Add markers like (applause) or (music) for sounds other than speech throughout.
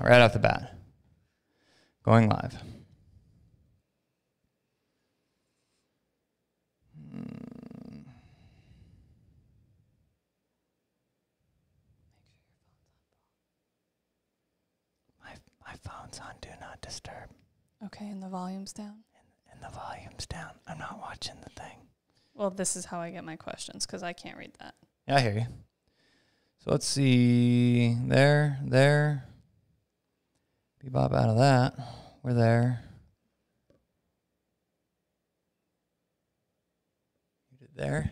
Right off the bat. Going live. Hmm. My, my phone's on Do Not Disturb Okay, and the volume's down. and the volume's down. I'm not watching the thing. Well, this is how I get my questions because I can't read that. Yeah, I hear you. So let's see. There, there. Bebop out of that. We're there. You did there.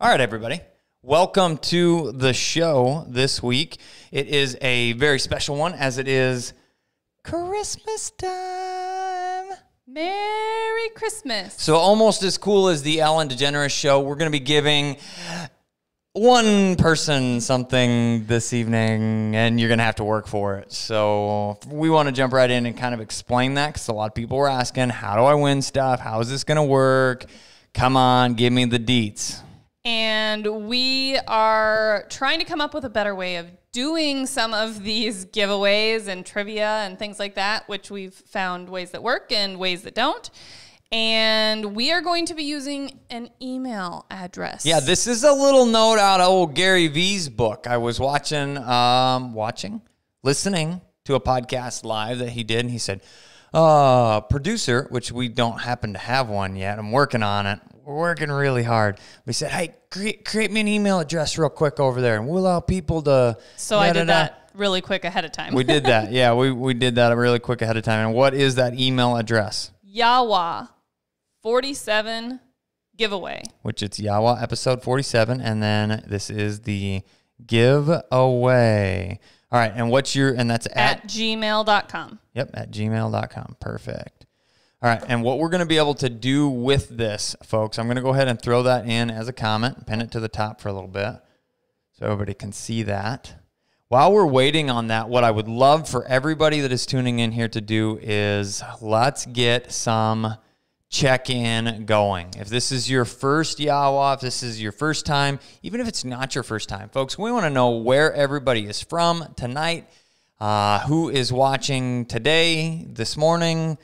All right, everybody. Welcome to the show this week. It is a very special one as it is Christmas time. Merry Christmas. So almost as cool as the Ellen DeGeneres show, we're going to be giving one person something this evening, and you're going to have to work for it. So we want to jump right in and kind of explain that because a lot of people were asking, "How do I win stuff? How is this going to work?" Come on, give me the deets. And we are trying to come up with a better way of doing some of these giveaways and trivia and things like that, which we've found ways that work and ways that don't. And we are going to be using an email address. Yeah, this is a little note out of old Gary V's book. I was watching, um, watching, listening to a podcast live that he did, and he said, uh, producer, which we don't happen to have one yet. I'm working on it. We're working really hard. We said, hey, create, create me an email address real quick over there, and we'll allow people to. So I did da-da-da." that really quick ahead of time. We did that. (laughs) Yeah, we, we did that really quick ahead of time. And what is that email address? Yawa 47 giveaway. Which it's Yawa episode 47. And then this is the giveaway. All right. And what's your, and that's at, At gmail.com. yep, at gmail.com. Perfect. All right. And what we're going to be able to do with this, folks, I'm going to go ahead and throw that in as a comment, pin it to the top for a little bit so everybody can see that. While we're waiting on that, what I would love for everybody that is tuning in here to do is let's get some check in going. If this is your first Yawa, if this is your first time, even if it's not your first time, folks, we want to know where everybody is from tonight, uh, who is watching today, this morning,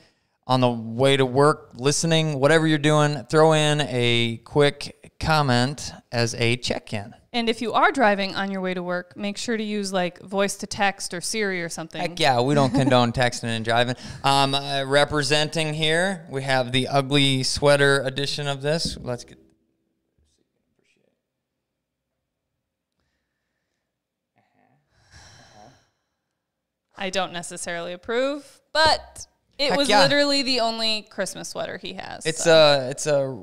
on the way to work, listening, whatever you're doing, throw in a quick comment as a check in. And if you are driving on your way to work, make sure to use like voice to text or Siri or something. Heck yeah, we don't condone texting and driving. Um, uh, representing here, we have the ugly sweater edition of this. Let's get. I don't necessarily approve, but it Heck was yeah. literally the only Christmas sweater he has. It's so. a it's a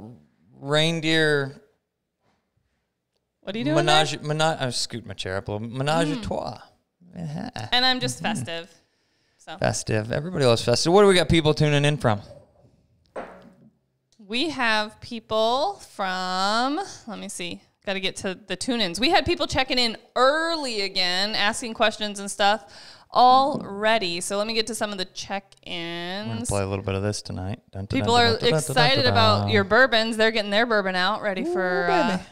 reindeer what are you doing? there? menage. menage I scoot my chair up a little. Menage a trois. Yeah. And I'm just festive. So Festive. Everybody loves festive. What do we got people tuning in from? we have people from, let me see, got to get to the tune ins. We had people checking in early again, asking questions and stuff already. So let me get to some of the check-ins. We're gonna play a little bit of this tonight. Dun, dun, People dun, are excited about your bourbons. They're getting their bourbon out, ready for. Ooh, Uh, baby.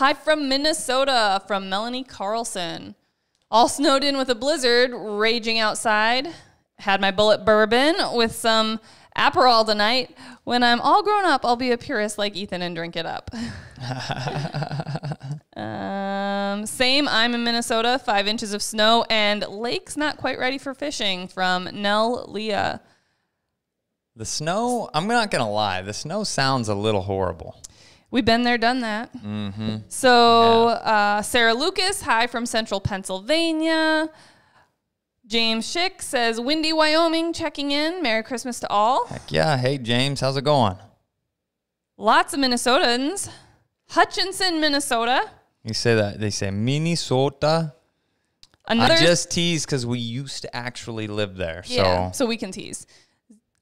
Hi from Minnesota, from Melanie Carlson. All snowed in with a blizzard raging outside. Had my Bulleit bourbon with some Aperol tonight. When I'm all grown up, I'll be a purist like Ethan and drink it up. (laughs) um, same. I'm in Minnesota. Five inches of snow and lake's not quite ready for fishing. From Nell Leah. The snow. I'm not gonna lie. The snow sounds a little horrible. We've been there, done that. Mm-hmm. So, uh, Sarah Lucas, hi from Central Pennsylvania. James Schick says, Windy, Wyoming, checking in. Merry Christmas to all. Heck yeah. Hey James, how's it going? Lots of Minnesotans. Hutchinson, Minnesota. You say that they say Minnesota. Another. I just tease because we used to actually live there. yeah, So so we can tease.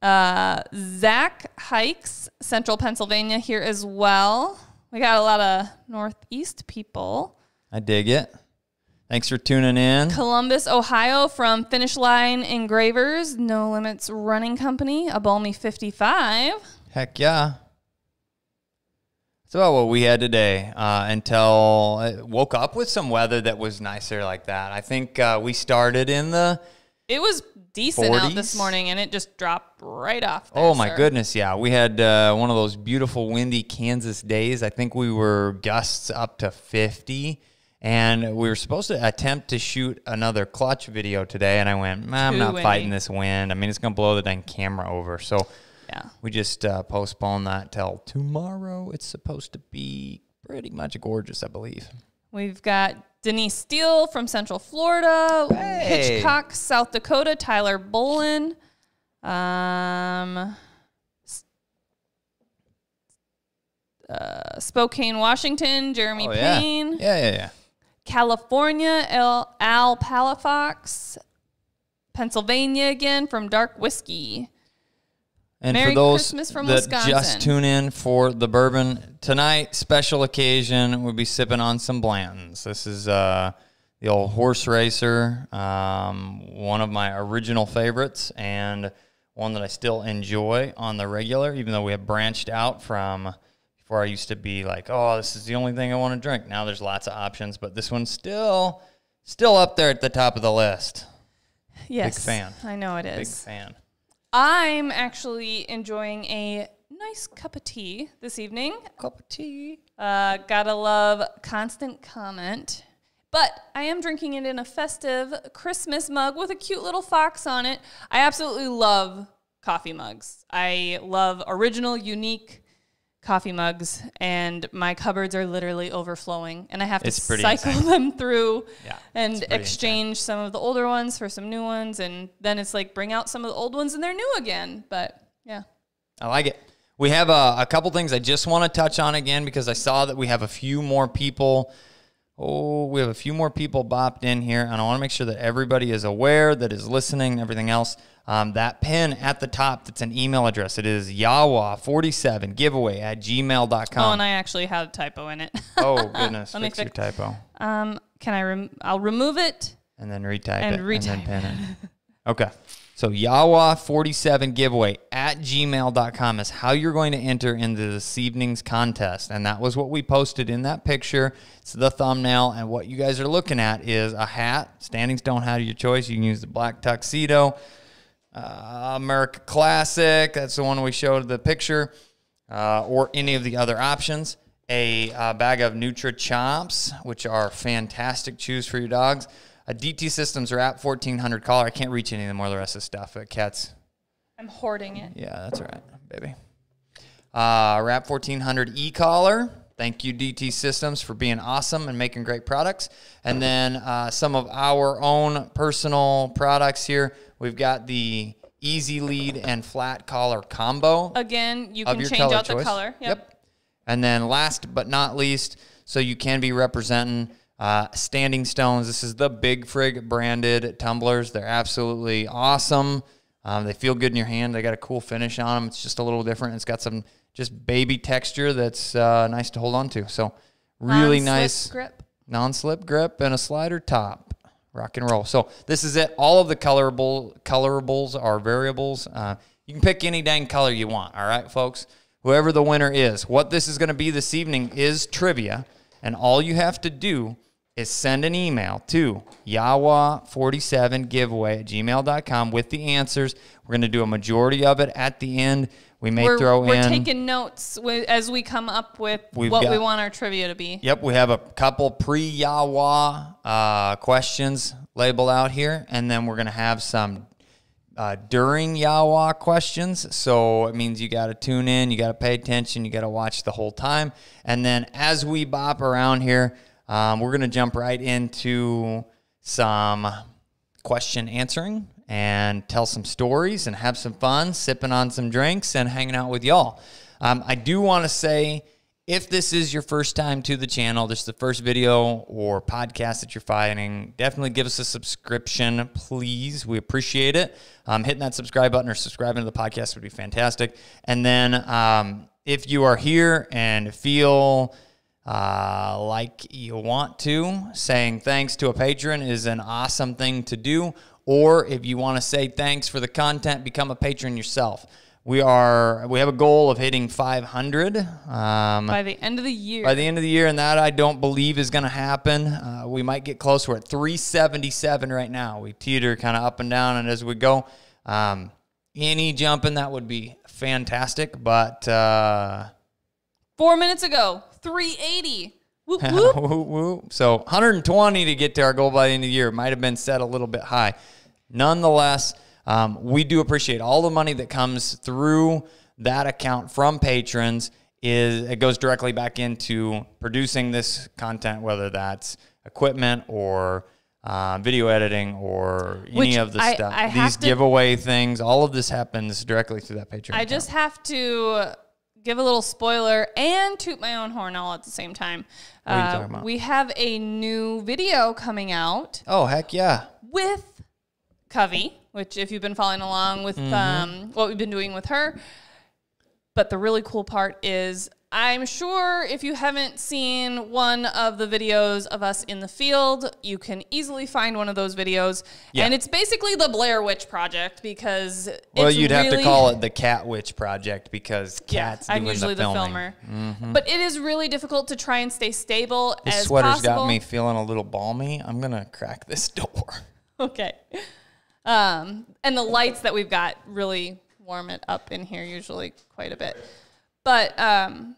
Uh, Zach Hikes, Central Pennsylvania, here as well. We got a lot of Northeast people. I dig it. Thanks for tuning in. Columbus, Ohio, from Finish Line Engravers, No Limits Running Company, a balmy 55. Heck yeah. That's about what we had today uh, until I woke up with some weather that was nicer like that. I think uh, we started in the. It was decent out 40s? this morning, and it just dropped right off. there, Oh my sir. goodness, yeah. We had uh, one of those beautiful windy Kansas days. I think we were gusts up to 50. And we were supposed to attempt to shoot another clutch video today. And I went, "Nah, I'm not windy. fighting this wind. I mean, it's going to blow the dang camera over. So Yeah. we just uh, postponed that till tomorrow. It's supposed to be pretty much gorgeous, I believe. We've got Denise Steele from Central Florida, Hey. Hitchcock, South Dakota, Tyler Bolin, um, uh, Spokane, Washington, Jeremy Oh, yeah. Payne, Yeah, yeah, yeah. California, El, Al Palafox, Pennsylvania again from Dark Whiskey. And Merry for those Christmas from that Wisconsin. just tune in for the bourbon tonight, special occasion, we'll be sipping on some Blantons. This is uh, the old horse racer, um, one of my original favorites, and one that I still enjoy on the regular, even though we have branched out from before I used to be like, oh, this is the only thing I want to drink. Now there's lots of options, but this one's still still up there at the top of the list. Yes, big fan. I know it is. Big fan. I'm actually enjoying a nice cup of tea this evening. Cup of tea. Uh, gotta love constant comment. But I am drinking it in a festive Christmas mug with a cute little fox on it. I absolutely love coffee mugs. I love original, unique coffee mugs, and my cupboards are literally overflowing. And I have to It's pretty cycle insane. (laughs) them through Yeah, and it's pretty exchange some of the older ones for some new ones. And then it's like bring out some of the old ones and they're new again. But yeah. I like it. We have a, a couple things I just want to touch on again because I saw that we have a few more people. Oh, we have a few more people bopped in here, and I want to make sure that everybody is aware that is listening and everything else. Um, that pin at the top, that's an email address. It is yawa47 giveaway at gmail.com. Oh, and I actually had a typo in it. oh, (laughs) goodness. Let me fix your typo. um, can I? Rem- I'll remove it. and then retype And it retype and then pin it. (laughs) Okay. So Yawa47 giveaway at gmail.com is how you're going to enter into this evening's contest. And that was what we posted in that picture. It's the thumbnail. And what you guys are looking at is a hat, standing stone hat of your choice. You can use the black tuxedo, uh, America Classic. That's the one we showed the picture, uh, or any of the other options. A uh, bag of Nutri Chomps, which are fantastic chews for your dogs. A DT Systems Rapt 1400 collar. I can't reach any of the more of the rest of the stuff. Uh, cats. I'm hoarding it. Yeah, that's all right, baby. Uh, Rapt 1400 e collar. Thank you, DT Systems, for being awesome and making great products. And then uh, some of our own personal products here. We've got the Easy Lead and Flat Collar combo Again, you can change out the choice. color. Yep. And then last but not least, so you can be representing uh, Standing Stones. This is the Big Frig branded tumblers. They're absolutely awesome. Um, they feel good in your hand. They got a cool finish on them. It's just a little different. It's got some just baby texture that's uh, nice to hold on to. So really Non-slip nice grip. non-slip grip and a slider top. Rock and roll. So this is it. All of the colorable colorables are variables. Uh, you can pick any dang color you want. All right, folks. Whoever the winner is, what this is going to be this evening is trivia, and all you have to do is send an email to yawa47 giveaway at gmail.com with the answers. We're going to do a majority of it at the end. We may We're, throw we're in. taking notes as we come up with We've what we want our trivia to be. Yep, we have a couple pre Yawa uh, questions labeled out here, and then we're going to have some uh, during Yawa questions. So it means you got to tune in, you got to pay attention, you got to watch the whole time. And then as we bop around here, um, we're going to jump right into some question answering and tell some stories and have some fun, sipping on some drinks and hanging out with y'all. Um, I do want to say if this is your first time to the channel, this is the first video or podcast that you're finding, definitely give us a subscription, please. We appreciate it. Um, hitting that subscribe button or subscribing to the podcast would be fantastic. And then um, if you are here and feel uh, like you want to. Saying thanks to a patron is an awesome thing to do. Or if you want to say thanks for the content, become a patron yourself. We are we have a goal of hitting 500 um, By the end of the year. by the end of the year, and that I don't believe is going to happen. Uh, we might get close. We're at 377 right now. We teeter kind of up and down, and as we go, um, any jump in that would be fantastic. But uh, Four minutes ago, 380. (laughs) Whoop, whoop. woo, woo. so 120 to get to our goal by the end of the year might have been set a little bit high. Nonetheless, um, we do appreciate all the money that comes through that account from patrons. Is it goes directly back into producing this content, whether that's equipment or uh, video editing or any Which of the I- stuff. I These to- giveaway things, all of this happens directly through that Patreon. I account. just have to give a little spoiler and toot my own horn all at the same time. are you Uh, talking about? We have a new video coming out oh heck yeah! with Covey, which if you've been following along with Mm-hmm. um, what we've been doing with her. But the really cool part is I'm sure if you haven't seen one of the videos of us in the field, you can easily find one of those videos. Yeah. And it's basically the Blair Witch Project because it's Well, you'd have to call it the Cat Witch Project because cats. yeah, I'm usually the the, filming. Mm-hmm. filmer. But it is really difficult to try and stay stable This as sweater's possible. got me feeling a little balmy. I'm gonna crack this (laughs) door. Okay. Um, and the lights that we've got really warm it up in here usually quite a bit. But um,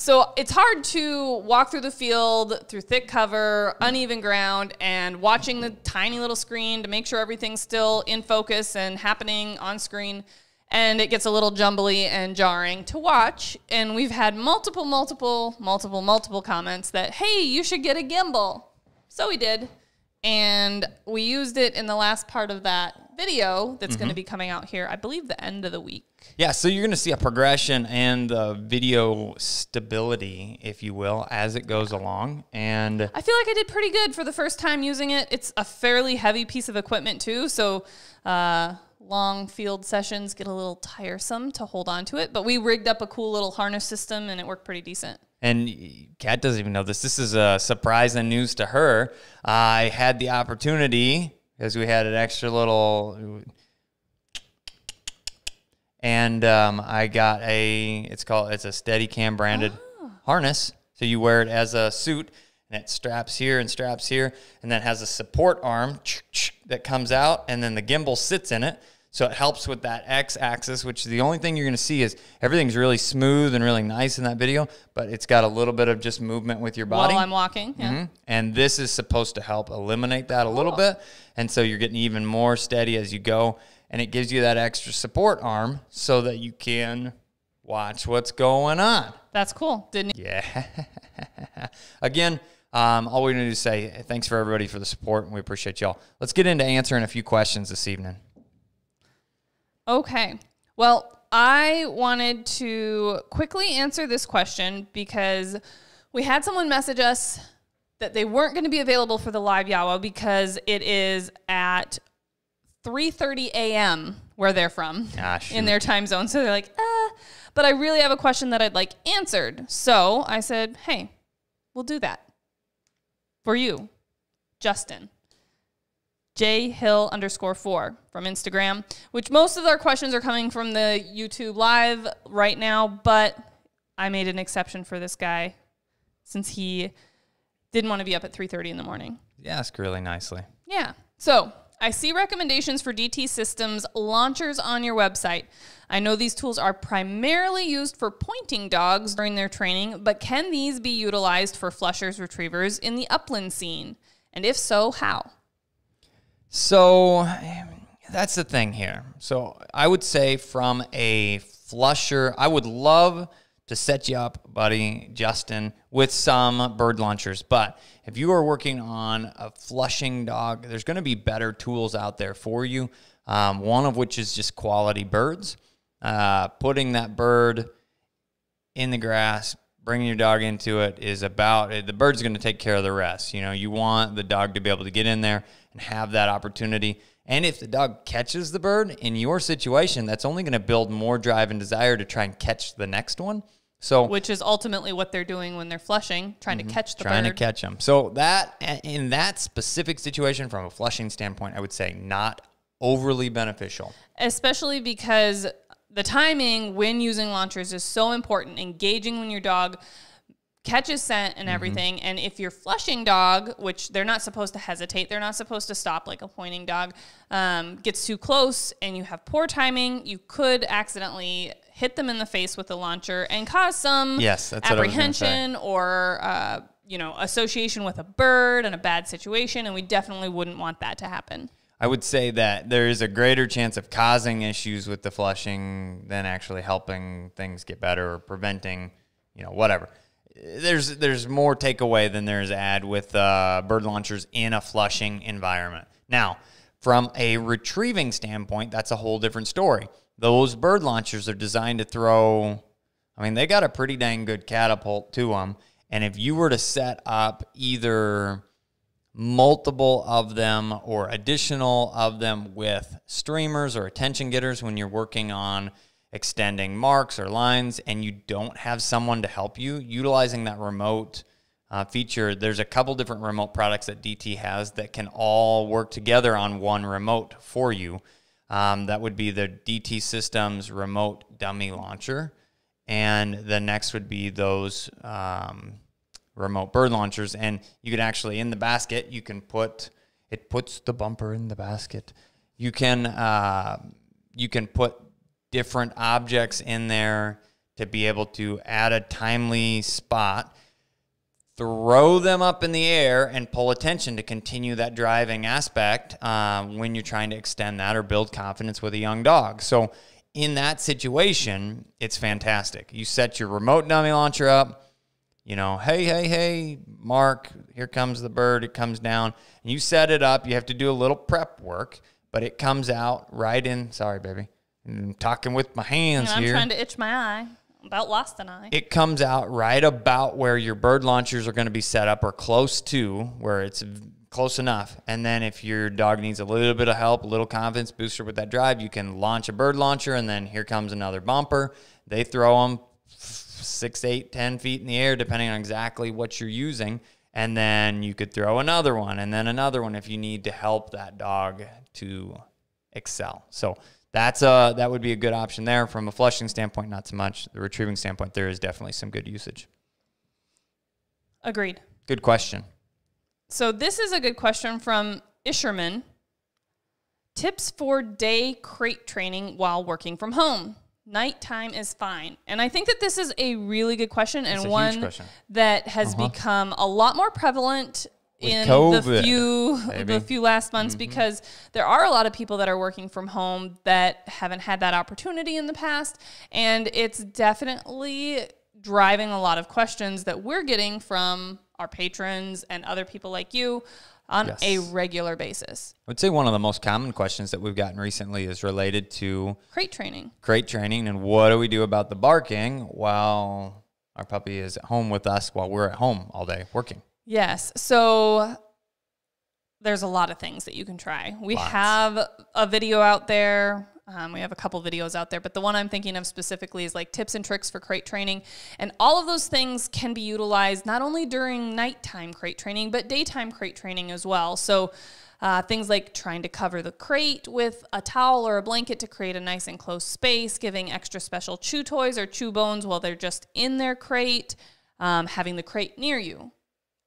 so it's hard to walk through the field through thick cover, uneven ground, and watching the tiny little screen to make sure everything's still in focus and happening on screen. And it gets a little jumbly and jarring to watch. And we've had multiple, multiple, multiple, multiple comments that, hey, you should get a gimbal. So we did. And we used it in the last part of that video that's going to be coming out here, I believe, the end of the week. Yeah, so you're gonna see a progression and the video stability, if you will, as it goes along. And I feel like I did pretty good for the first time using it. It's a fairly heavy piece of equipment too, so uh, long field sessions get a little tiresome to hold on to it. But we rigged up a cool little harness system, and it worked pretty decent. and Kat doesn't even know this. This is a surprise and news to her. I had the opportunity because we had an extra little and um, I got a it's called it's a Steadicam branded harness. So you wear it as a suit, and it straps here and straps here, and then has a support arm that comes out, and then the gimbal sits in it. So it helps with that X axis, which is the only thing you're going to see is everything's really smooth and really nice in that video, but it's got a little bit of just movement with your body. While I'm walking, yeah. Mhm. And this is supposed to help eliminate that a little bit. And so you're getting even more steady as you go. And it gives you that extra support arm so that you can watch what's going on. That's cool. Didn't Yeah. (laughs) Again, um, all we need to do is say thanks for everybody for the support. And we appreciate y'all. Let's get into answering a few questions this evening. Okay. Well, I wanted to quickly answer this question because we had someone message us that they weren't going to be available for the live Yawa because it is at 3:30 a.m. where they're from Ah, in their time zone. So they're like, "Uh, but I really have a question that I'd like answered." So, I said, "Hey, we'll do that for you, Justin." J Hill underscore four from Instagram, which most of our questions are coming from the YouTube live right now, but I made an exception for this guy since he didn't want to be up at 3:30 in the morning. You ask really nicely. Yeah. So I see recommendations for DT systems launchers on your website. I know these tools are primarily used for pointing dogs during their training, but can these be utilized for flushers retrievers in the upland scene? And if so, how? So that's the thing here. So I would say from a flusher, I would love to set you up, buddy, Justin, with some bird launchers. But if you are working on a flushing dog, there's going to be better tools out there for you. Um, one of which is just quality birds. Uh, putting that bird in the grass, bringing your dog into it is about the bird's going to take care of the rest. You know, you want the dog to be able to get in there and have that opportunity. And if the dog catches the bird in your situation, that's only going to build more drive and desire to try and catch the next one. So Which is ultimately what they're doing when they're flushing, trying to catch the Mm-hmm. trying bird. to catch them. So that in that specific situation, from a flushing standpoint, I would say not overly beneficial. especially because the timing when using launchers is so important. Engaging when your dog catches scent and everything. Mm-hmm. And if your flushing dog, which they're not supposed to hesitate, they're not supposed to stop like a pointing dog, um, gets too close and you have poor timing, you could accidentally hit them in the face with the launcher and cause some yes, apprehension or uh, you know association with a bird and a bad situation. And we definitely wouldn't want that to happen. I would say that there is a greater chance of causing issues with the flushing than actually helping things get better or preventing, you know, whatever there's there's more takeaway than there's ad with uh, bird launchers in a flushing environment. Now, from a retrieving standpoint, that's a whole different story. Those bird launchers are designed to throw. I mean, they got a pretty dang good catapult to them. And if you were to set up either multiple of them or additional of them with streamers or attention getters when you're working on extending marks or lines and you don't have someone to help you, utilizing that remote uh, feature, there's a couple different remote products that DT has that can all work together on one remote for you. Um, that would be the DT Systems remote dummy launcher. And the next would be those um, remote bird launchers. And you can actually, in the basket, you can put, it puts the bumper in the basket. You can, uh, you can put different objects in there to be able to add a timely spot, throw them up in the air, and pull attention to continue that driving aspect uh, when you're trying to extend that or build confidence with a young dog. So, in that situation, it's fantastic. You set your remote dummy launcher up. You know, hey, hey, hey, Mark, here comes the bird. It comes down. And you set it up. You have to do a little prep work, but it comes out right in. Sorry, baby I'm talking with my hands I'm here. trying to itch my eye. About lost an eye. It comes out right about where your bird launchers are going to be set up or close to where it's close enough. And then if your dog needs a little bit of help, a little confidence booster with that drive, you can launch a bird launcher and then here comes another bumper. They throw them six, eight, ten feet in the air, depending on exactly what you're using. And then you could throw another one and then another one if you need to help that dog to excel. So that's a that would be a good option there from a flushing standpoint. Not so much the retrieving standpoint. There is definitely some good usage. Agreed. Good question. So this is a good question from Isherman. Tips for day crate training while working from home. Nighttime is fine. And I think that this is a really good question and one question. that has uh-huh. become a lot more prevalent in COVID, the few maybe. the few last months mm-hmm. because there are a lot of people that are working from home that haven't had that opportunity in the past and it's definitely driving a lot of questions that we're getting from our patrons and other people like you on yes. a regular basis. I would say one of the most common questions that we've gotten recently is related to crate training. Crate training and what do we do about the barking while our puppy is at home with us while we're at home all day working? Yes. So there's a lot of things that you can try. We Lots. have a video out there. Um, we have a couple videos out there, but the one I'm thinking of specifically is like tips and tricks for crate training. And all of those things can be utilized not only during nighttime crate training, but daytime crate training as well. So uh, things like trying to cover the crate with a towel or a blanket to create a nice enclosed space, giving extra special chew toys or chew bones while they're just in their crate, um, having the crate near you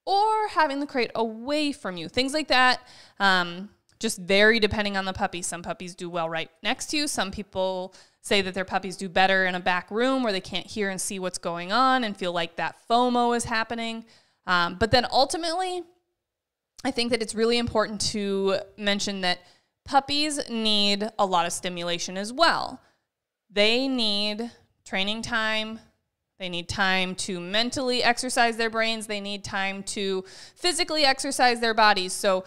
or having the crate away from you. Things like that um, just vary depending on the puppy. Some puppies do well right next to you. Some people say that their puppies do better in a back room where they can't hear and see what's going on and feel like that FOMO is happening. Um, but then ultimately, I think that it's really important to mention that puppies need a lot of stimulation as well. They need training time, they need time to mentally exercise their brains. They need time to physically exercise their bodies. So,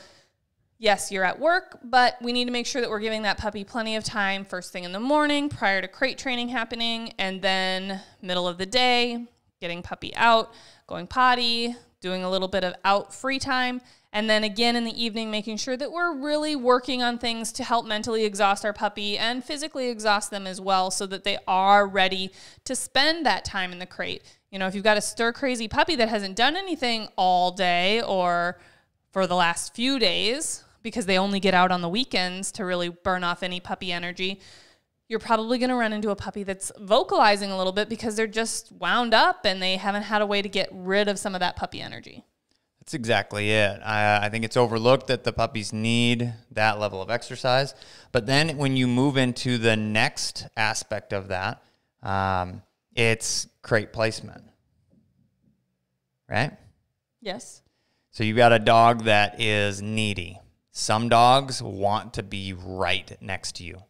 yes, you're at work, but we need to make sure that we're giving that puppy plenty of time first thing in the morning prior to crate training happening, and then middle of the day, getting puppy out, going potty, doing a little bit of out free time, and then again in the evening, making sure that we're really working on things to help mentally exhaust our puppy and physically exhaust them as well so that they are ready to spend that time in the crate. You know, if you've got a stir crazy puppy that hasn't done anything all day or for the last few days because they only get out on the weekends to really burn off any puppy energy, you're probably going to run into a puppy that's vocalizing a little bit because they're just wound up and they haven't had a way to get rid of some of that puppy energy. That's exactly it. I, I think it's overlooked that the puppies need that level of exercise. But then when you move into the next aspect of that, um, it's crate placement, right? Yes. So you've got a dog that is needy. Some dogs want to be right next to you.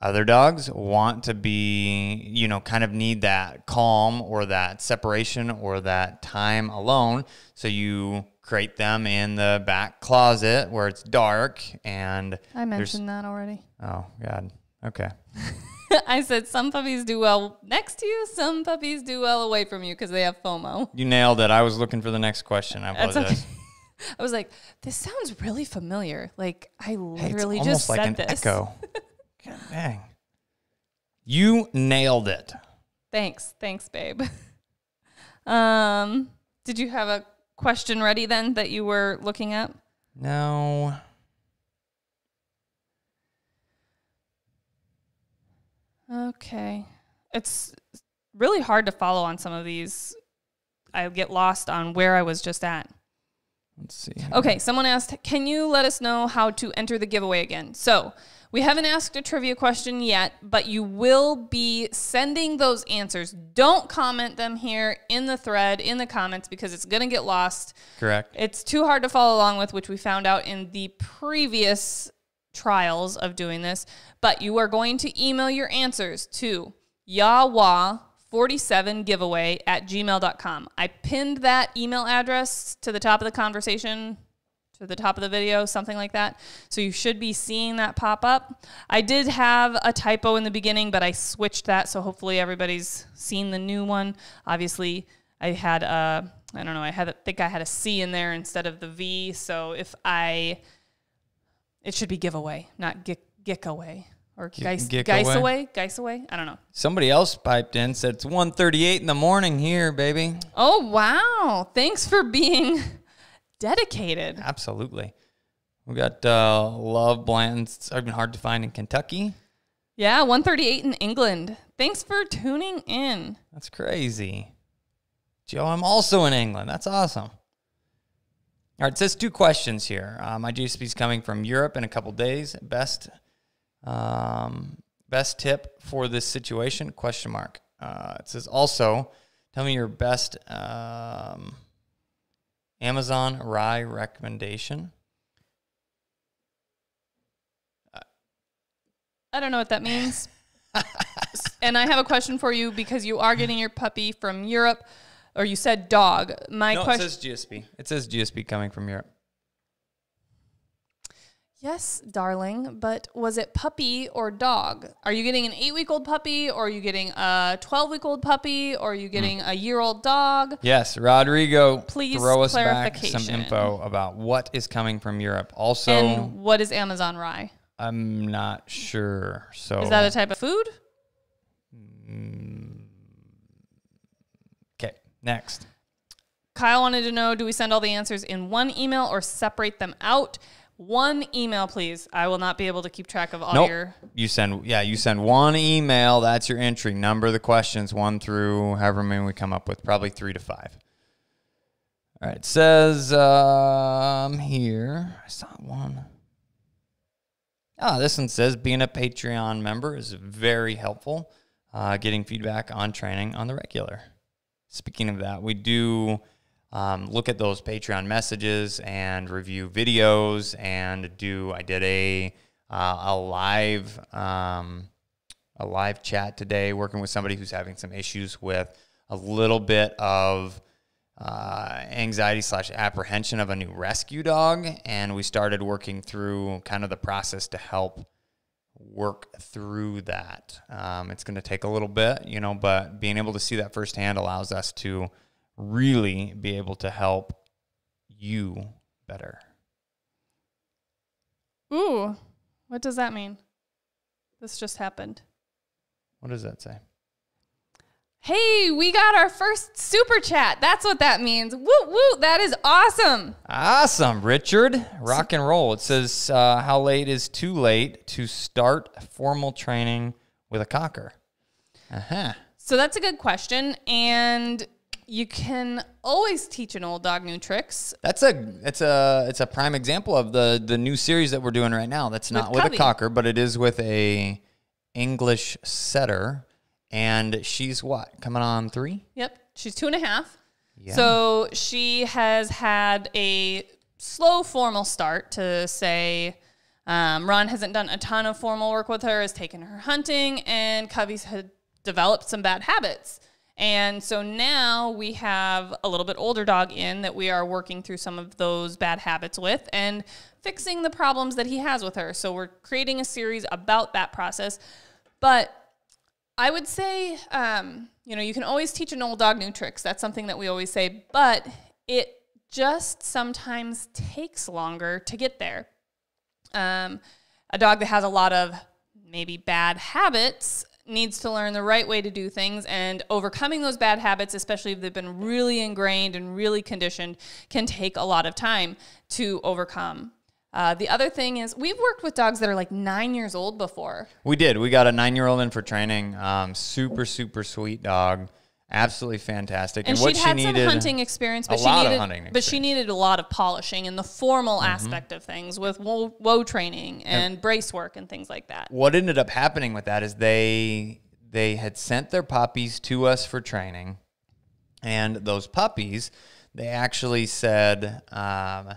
Other dogs want to be, you know, kind of need that calm or that separation or that time alone. So you create them in the back closet where it's dark and I mentioned that already. Oh God. Okay. (laughs) I said some puppies do well next to you, some puppies do well away from you because they have FOMO. You nailed it. I was looking for the next question. I apologize. okay. (laughs) I was like, this sounds really familiar. Like I literally Hey, it's literally almost just like said an this. echo. (laughs) God dang. You nailed it. Thanks. Thanks, babe. (laughs) um, did you have a question ready then that you were looking at? No. Okay. It's really hard to follow on some of these. I get lost on where I was just at. Let's see. Okay, someone asked, can you let us know how to enter the giveaway again? So, we haven't asked a trivia question yet, but you will be sending those answers. Don't comment them here in the thread, in the comments, because it's going to get lost. Correct. It's too hard to follow along with, which we found out in the previous trials of doing this. But you are going to email your answers to yawa47giveaway at gmail.com. I pinned that email address to the top of the conversation, to the top of the video, something like that. So you should be seeing that pop up. I did have a typo in the beginning, but I switched that. So hopefully everybody's seen the new one. Obviously, I had a, I don't know, I had, I think I had a C in there instead of the V. So if I, it should be giveaway, not gick, gickaway or geis, geis away, geis away. I don't know. Somebody else piped in said it's 1:38 in the morning here, baby. Oh, wow. Thanks for being (laughs) dedicated. Absolutely. We got uh, Love Blanton's been hard to find in Kentucky. Yeah, 138 in England. Thanks for tuning in. That's crazy. Joe, I'm also in England. That's awesome. All right, it says two questions here. Uh, my GSP is coming from Europe in a couple days. Best, um, best tip for this situation? Question mark. Uh, it says also, tell me your best um, Amazon rye recommendation. I don't know what that means. (laughs) and I have a question for you because you are getting your puppy from Europe, or you said dog. My no, it question. says GSP. It says GSP coming from Europe. Yes, darling, but was it puppy or dog? Are you getting an eight week old puppy, or are you getting a 12 week old puppy, or are you mm. getting a year old dog? Yes, Rodrigo, Please throw us back some info about what is coming from Europe. Also, And what is Amazon rye? I'm not sure. So Is that a type of food? Mm, okay? Next, Kyle wanted to know do we send all the answers in one email or separate them out? One email, please. I will not be able to keep track of all nope. your. You send yeah, you send one email. That's your entry. Number the questions one through however many we come up with. Probably three to five. All right. It says um here. I saw one. Ah, this one says being a Patreon member is very helpful. Uh, getting feedback on training on the regular. Speaking of that, we do um, look at those Patreon messages and review videos and do. I did a uh, a live um, a live chat today, working with somebody who's having some issues with a little bit of uh, anxiety slash apprehension of a new rescue dog, and we started working through kind of the process to help work through that. Um, it's going to take a little bit, you know, but being able to see that firsthand allows us to really be able to help you better. Ooh, what does that mean? This just happened. What does that say? Hey, we got our first super chat. That's what that means. Woo woo, that is awesome. Awesome, Richard. Rock and roll. It says, uh, How late is too late to start formal training with a cocker? Uh-huh. So that's a good question. And you can always teach an old dog new tricks. That's a it's a it's a prime example of the the new series that we're doing right now. That's not with, Cubby. a cocker, but it is with a English setter, and she's what coming on three? Yep. She's two and a half. So she has had a slow formal start to say, um, Ron hasn't done a ton of formal work with her, has taken her hunting, and Cubby's had developed some bad habits. And so now we have a little bit older dog in that we are working through some of those bad habits with and fixing the problems that he has with her. So we're creating a series about that process. But I would say, um, you know, you can always teach an old dog new tricks. That's something that we always say, but it just sometimes takes longer to get there. Um, a dog that has a lot of maybe bad habits needs to learn the right way to do things and overcoming those bad habits especially if they've been really ingrained and really conditioned can take a lot of time to overcome uh, the other thing is we've worked with dogs that are like nine years old before We did. We got a nine year old in for training. Um, super super sweet dog, absolutely fantastic. and, what she'd she had needed, some hunting experience, but a she lot of needed, hunting but she needed a lot of polishing in the formal Mm-hmm. aspect of things with whoa, whoa training and brace work and things like that. what ended up happening with that is they they had sent their puppies to us for training and those puppies they actually said um,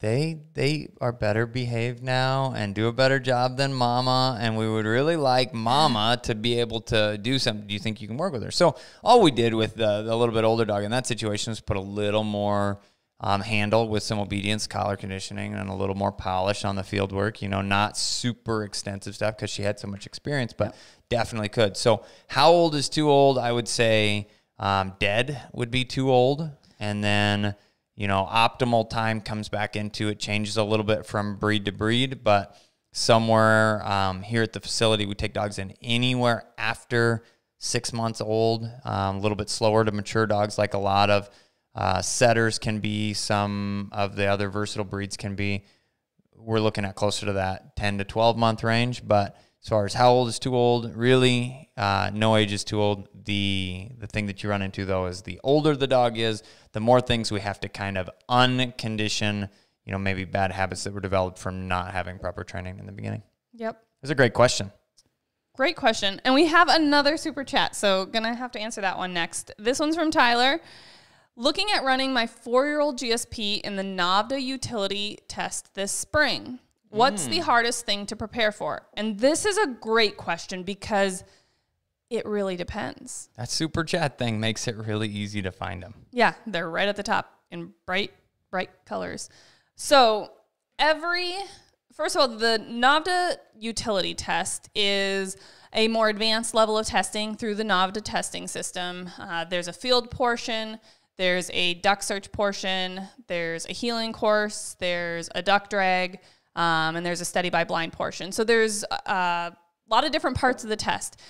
they they are better behaved now and do a better job than mama and we would really like mama to be able to do something do you think you can work with her? So all we did with the, the little bit older dog in that situation was put a little more um, handle with some obedience collar conditioning and a little more polish on the field work you know not super extensive stuff because she had so much experience but definitely could. So how old is too old? I would say um, dead would be too old. And then you know, optimal time comes back into it, changes a little bit from breed to breed, but somewhere um, here at the facility, we take dogs in anywhere after six months old, um, a little bit slower to mature dogs, like a lot of uh, setters can be, some of the other versatile breeds can be. We're looking at closer to that 10 to 12 month range, but as far as how old is too old, really, uh, no age is too old. The the thing that you run into though is the older the dog is, the more things we have to kind of uncondition. You know, maybe bad habits that were developed from not having proper training in the beginning. Yep. It's a great question. Great question. And we have another super chat, so gonna have to answer that one next. This one's from Tyler. Looking at running my four-year-old GSP in the NAVHDA utility test this spring. What's the hardest thing to prepare for? And this is a great question because it really depends. That super chat thing makes it really easy to find them. Yeah, they're right at the top in bright, bright colors. So every, first of all, the NAVHDA utility test is a more advanced level of testing through the NAVHDA testing system. Uh, there's a field portion, there's a duck search portion, there's a heeling course, there's a duck drag, um, and there's a steady by blind portion. So there's a lot of different parts of the test.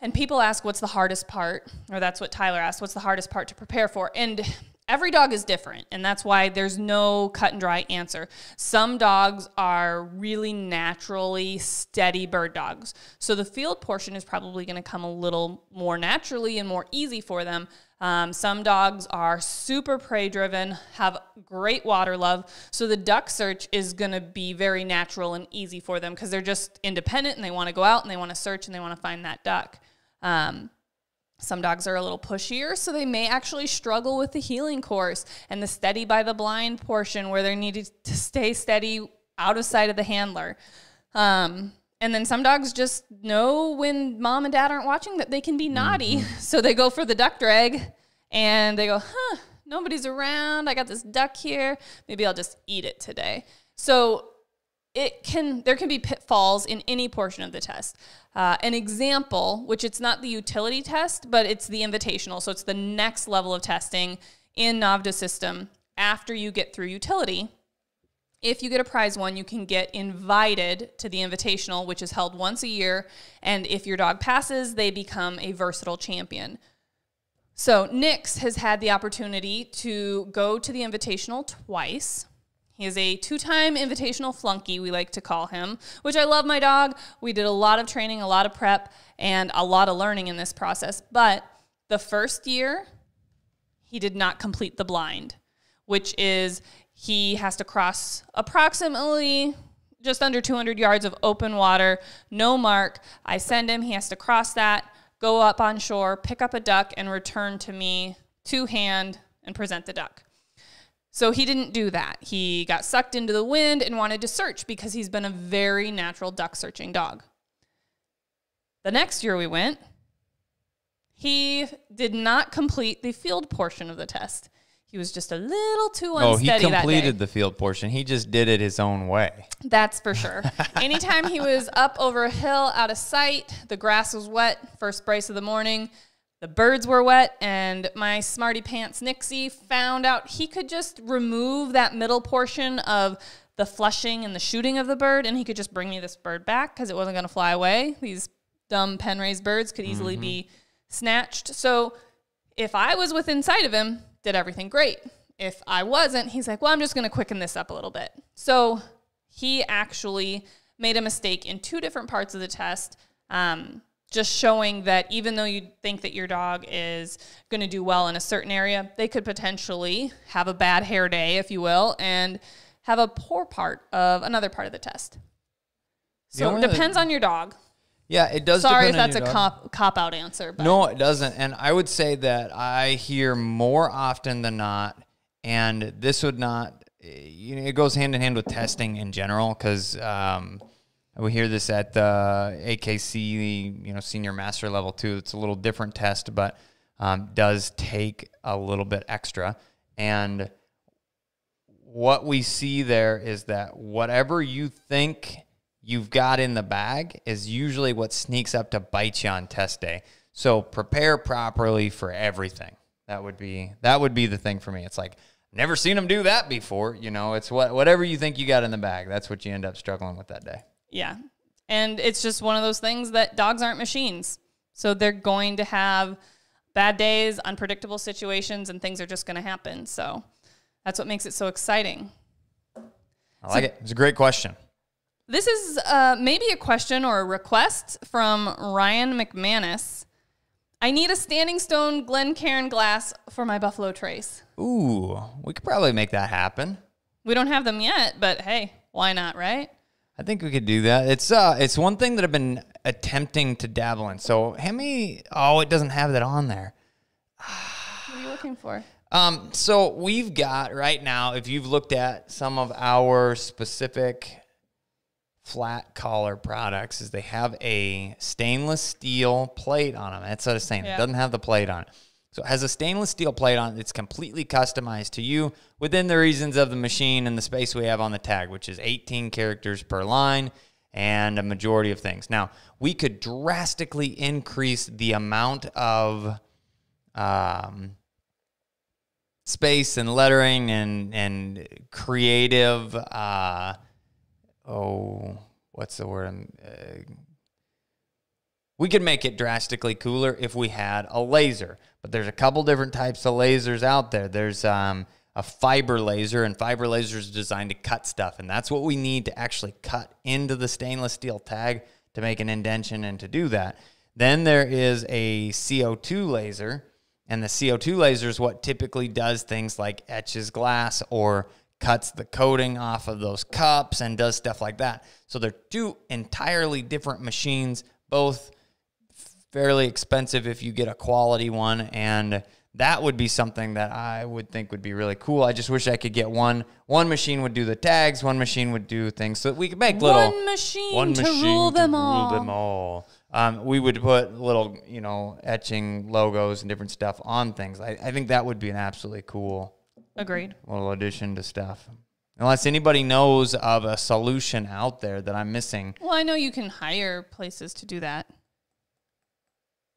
And people ask, what's the hardest part? Or that's what Tyler asked, what's the hardest part to prepare for? And every dog is different. And that's why there's no cut and dry answer. Some dogs are really naturally steady bird dogs. So the field portion is probably going to come a little more naturally and more easy for them. Um, some dogs are super prey driven, have great water love. So the duck search is going to be very natural and easy for them because they're just independent and they want to go out and they want to search and they want to find that duck. Um, some dogs are a little pushier, so they may actually struggle with the heeling course and the steady by the blind portion where they need to stay steady out of sight of the handler. Um, and then some dogs just know when mom and dad aren't watching that they can be naughty. (laughs) So they go for the duck drag and they go, huh, nobody's around. I got this duck here. Maybe I'll just eat it today. So it can there can be pitfalls in any portion of the test. Uh, an example, which it's not the utility test, but it's the invitational. So it's the next level of testing in NAVHDA system after you get through utility. If you get a prize one, you can get invited to the invitational, which is held once a year. And if your dog passes, they become a versatile champion. So Nix has had the opportunity to go to the invitational twice. He is a two time invitational flunky, we like to call him, which I love my dog. We did a lot of training, a lot of prep, and a lot of learning in this process. But the first year, he did not complete the blind, which is he has to cross approximately just under 200 yards of open water, no mark. I send him, he has to cross that, go up on shore, pick up a duck, and return to me two hand and present the duck. So he didn't do that. He got sucked into the wind and wanted to search because he's been a very natural duck searching dog. The next year we went, he did not complete the field portion of the test. He was just a little too unsteady. Oh, he unsteady that day. completed the field portion. He just did it his own way. That's for sure. (laughs) Anytime he was up over a hill out of sight, the grass was wet, first brace of the morning, the birds were wet, and my smarty pants Nixie found out he could just remove that middle portion of the flushing and the shooting of the bird, and he could just bring me this bird back because it wasn't going to fly away. These dumb pen raised birds could easily be mm-hmm. snatched. So if I was within sight of him, did everything great. If I wasn't, he's like, well, I'm just going to quicken this up a little bit. So he actually made a mistake in two different parts of the test, um, just showing that even though you think that your dog is going to do well in a certain area, they could potentially have a bad hair day, if you will, and have a poor part of another part of the test. So it depends on your dog. Yeah, it does. Sorry if that's a dog. cop cop out answer, but No, it doesn't. And I would say that I hear more often than not, and this would not, you know, it goes hand in hand with testing in general because um, we hear this at the AKC, you know, senior master level too. It's a little different test, but um, does take a little bit extra. And what we see there is that whatever you think you've got in the bag is usually what sneaks up to bite you on test day. So prepare properly for everything. That would be that would be the thing for me. It's like never seen them do that before. You know, it's what whatever you think you got in the bag. That's what you end up struggling with that day. Yeah. And it's just one of those things that dogs aren't machines. So they're going to have bad days, unpredictable situations, and things are just going to happen. So that's what makes it so exciting. I like it. It's a great question. This is uh, maybe a question or a request from Ryan McManus. I need a standing stone Glencairn glass for my Buffalo Trace. Ooh, we could probably make that happen. We don't have them yet, but hey, why not, right? I think we could do that. It's uh, it's one thing that I've been attempting to dabble in. So hand me. Oh, it doesn't have that on there. What are you looking for? Um, so we've got right now, if you've looked at some of our specific flat collar products, is they have a stainless steel plate on them. That's what I'm saying. Yeah. It doesn't have the plate on it. So it has a stainless steel plate on it. It's completely customized to you within the reasons of the machine and the space we have on the tag, which is 18 characters per line and a majority of things. Now, we could drastically increase the amount of um, space and lettering and and creative uh oh what's the word? Uh, we could make it drastically cooler if we had a laser but there's a couple different types of lasers out there. There's um a fiber laser and fiber laser is designed to cut stuff and that's what we need to actually cut into the stainless steel tag to make an indention and to do that. Then there is a co2 laser and the CO2 laser is what typically does things like etches glass or cuts the coating off of those cups and does stuff like that. So they're two entirely different machines, both fairly expensive if you get a quality one. And that would be something that I would think would be really cool. I just wish I could get one. One machine would do the tags, one machine would do things so that we could make little one machine one to machine rule to them rule all. them all. Um, we would put little, you know, etching logos and different stuff on things. I, I think that would be an absolutely cool Agreed. little addition to stuff. Unless anybody knows of a solution out there that I'm missing. Well, I know you can hire places to do that.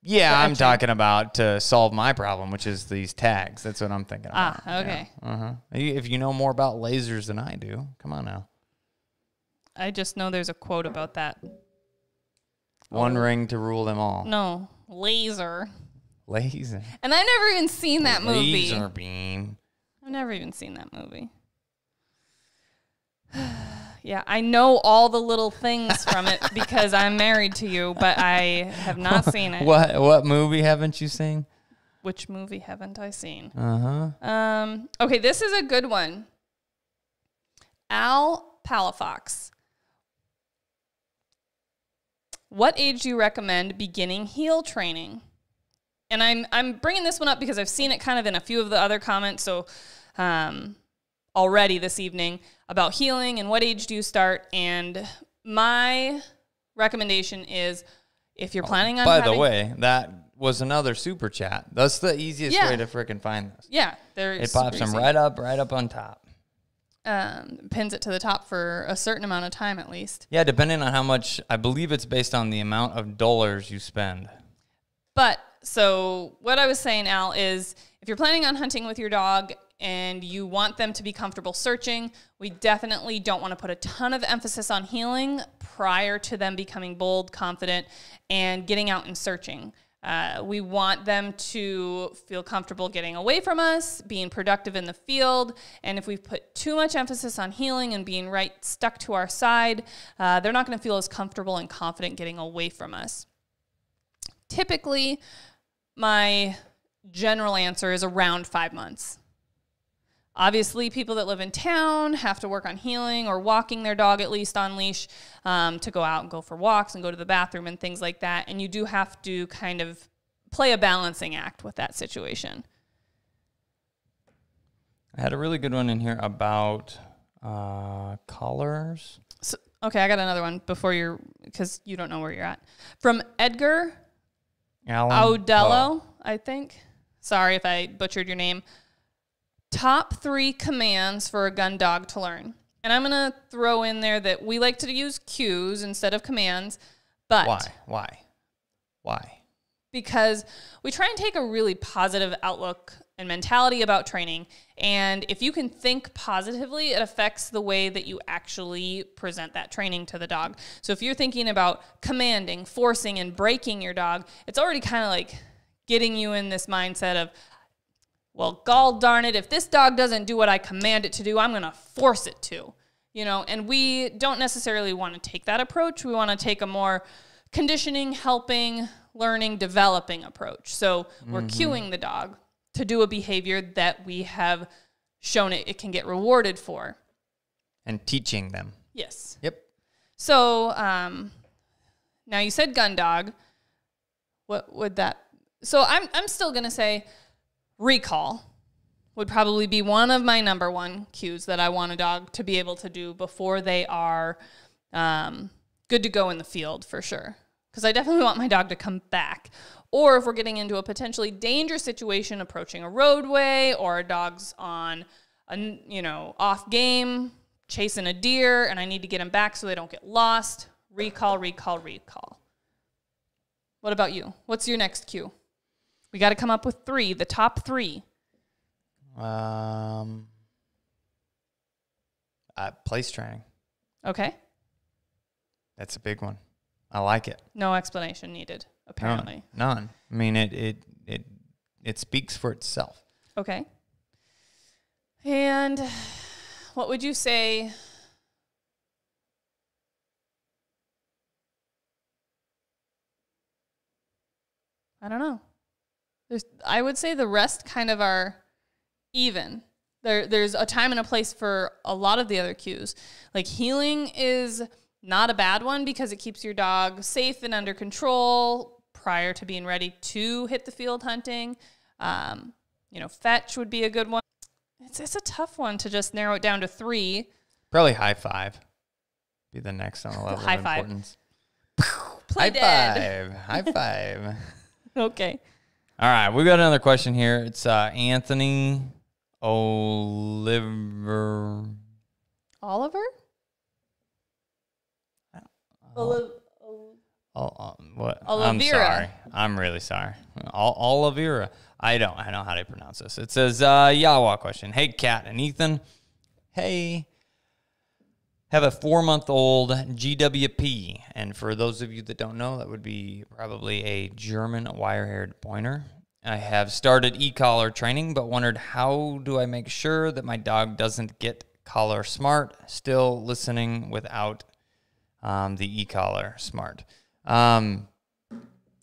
Yeah, I'm talking about to solve my problem, which is these tags. That's what I'm thinking. Ah, okay. Yeah. Uh huh. If you know more about lasers than I do, come on now. I just know there's a quote about that. One ring to rule them all. No, laser. Laser. And I've never even seen that movie. Laser beam. I've never even seen that movie. (sighs) Yeah, I know all the little things from it (laughs) because I'm married to you, but I have not seen it. What what movie haven't you seen? Which movie haven't I seen? Uh huh. Um, okay, this is a good one. Al Palafox. What age do you recommend beginning heel training? And I'm I'm bringing this one up because I've seen it kind of in a few of the other comments. So um, already this evening about heeling and what age do you start? And my recommendation is if you're planning on By the way, that was another super chat. That's the easiest Yeah. way to freaking find this. yeah, there It pops them right up, right up on top. um, pins it to the top for a certain amount of time at least. Yeah, depending on how much, I believe it's based on the amount of dollars you spend. But so what I was saying, Al, is if you're planning on hunting with your dog and you want them to be comfortable searching, we definitely don't want to put a ton of emphasis on heeling prior to them becoming bold, confident, and getting out and searching. Uh, we want them to feel comfortable getting away from us, being productive in the field. And if we put too much emphasis on heeling and being right stuck to our side, uh, they're not going to feel as comfortable and confident getting away from us typically my general answer is around five months. Obviously, people that live in town have to work on heeling or walking their dog at least on leash um, to go out and go for walks and go to the bathroom and things like that. And you do have to kind of play a balancing act with that situation. I had a really good one in here about uh, collars. So, okay, I got another one before you're, because you don't know where you're at. From Edgar Alan Audello, I think. Sorry if I butchered your name. Top three commands for a gun dog to learn. And I'm going to throw in there that we like to use cues instead of commands, but Why? Why? Why? because we try and take a really positive outlook and mentality about training. And if you can think positively, it affects the way that you actually present that training to the dog. So if you're thinking about commanding, forcing, and breaking your dog, it's already kind of like getting you in this mindset of, well, gall darn it, if this dog doesn't do what I command it to do, I'm going to force it to. You know, and we don't necessarily want to take that approach. We want to take a more conditioning, helping, learning, developing approach. So we're cueing the dog to do a behavior that we have shown it it can get rewarded for. And teaching them. Yes. Yep. So um, now you said gun dog. What would that? So I'm I'm still gonna say recall would probably be one of my number one cues that I want a dog to be able to do before they are um, good to go in the field for sure. Because I definitely want my dog to come back. Or if we're getting into a potentially dangerous situation, approaching a roadway, or a dog's on a you know off game, chasing a deer, and I need to get them back so they don't get lost. Recall, recall, recall. What about you? What's your next cue? We got to come up with three, the top three. Um, uh, place training. Okay. That's a big one. I like it. No explanation needed, apparently. None. None. I mean, it it it it speaks for itself. Okay. And what would you say? I don't know. There's, I would say the rest kind of are even. There, there's a time and a place for a lot of the other cues. Like heeling is not a bad one because it keeps your dog safe and under control prior to being ready to hit the field hunting. Um, you know, fetch would be a good one. It's, it's a tough one to just narrow it down to three. Probably high five. Be the next on the (laughs) level High of five. importance. Play high dead. five. High five. (laughs) Okay. All right, we got another question here. It's uh, Anthony Oliver. Oliver? Oh, um, what? I'm sorry. I'm really sorry. Ol- Oliveira. I don't. I know how to pronounce this. It says uh, Yawa question. Hey, Kat and Ethan. Hey. Have a four month old GWP. And for those of you that don't know, that would be probably a German wire haired pointer. I have started e collar training, but wondered how do I make sure that my dog doesn't get collar smart, still listening without um, the e collar smart. Um,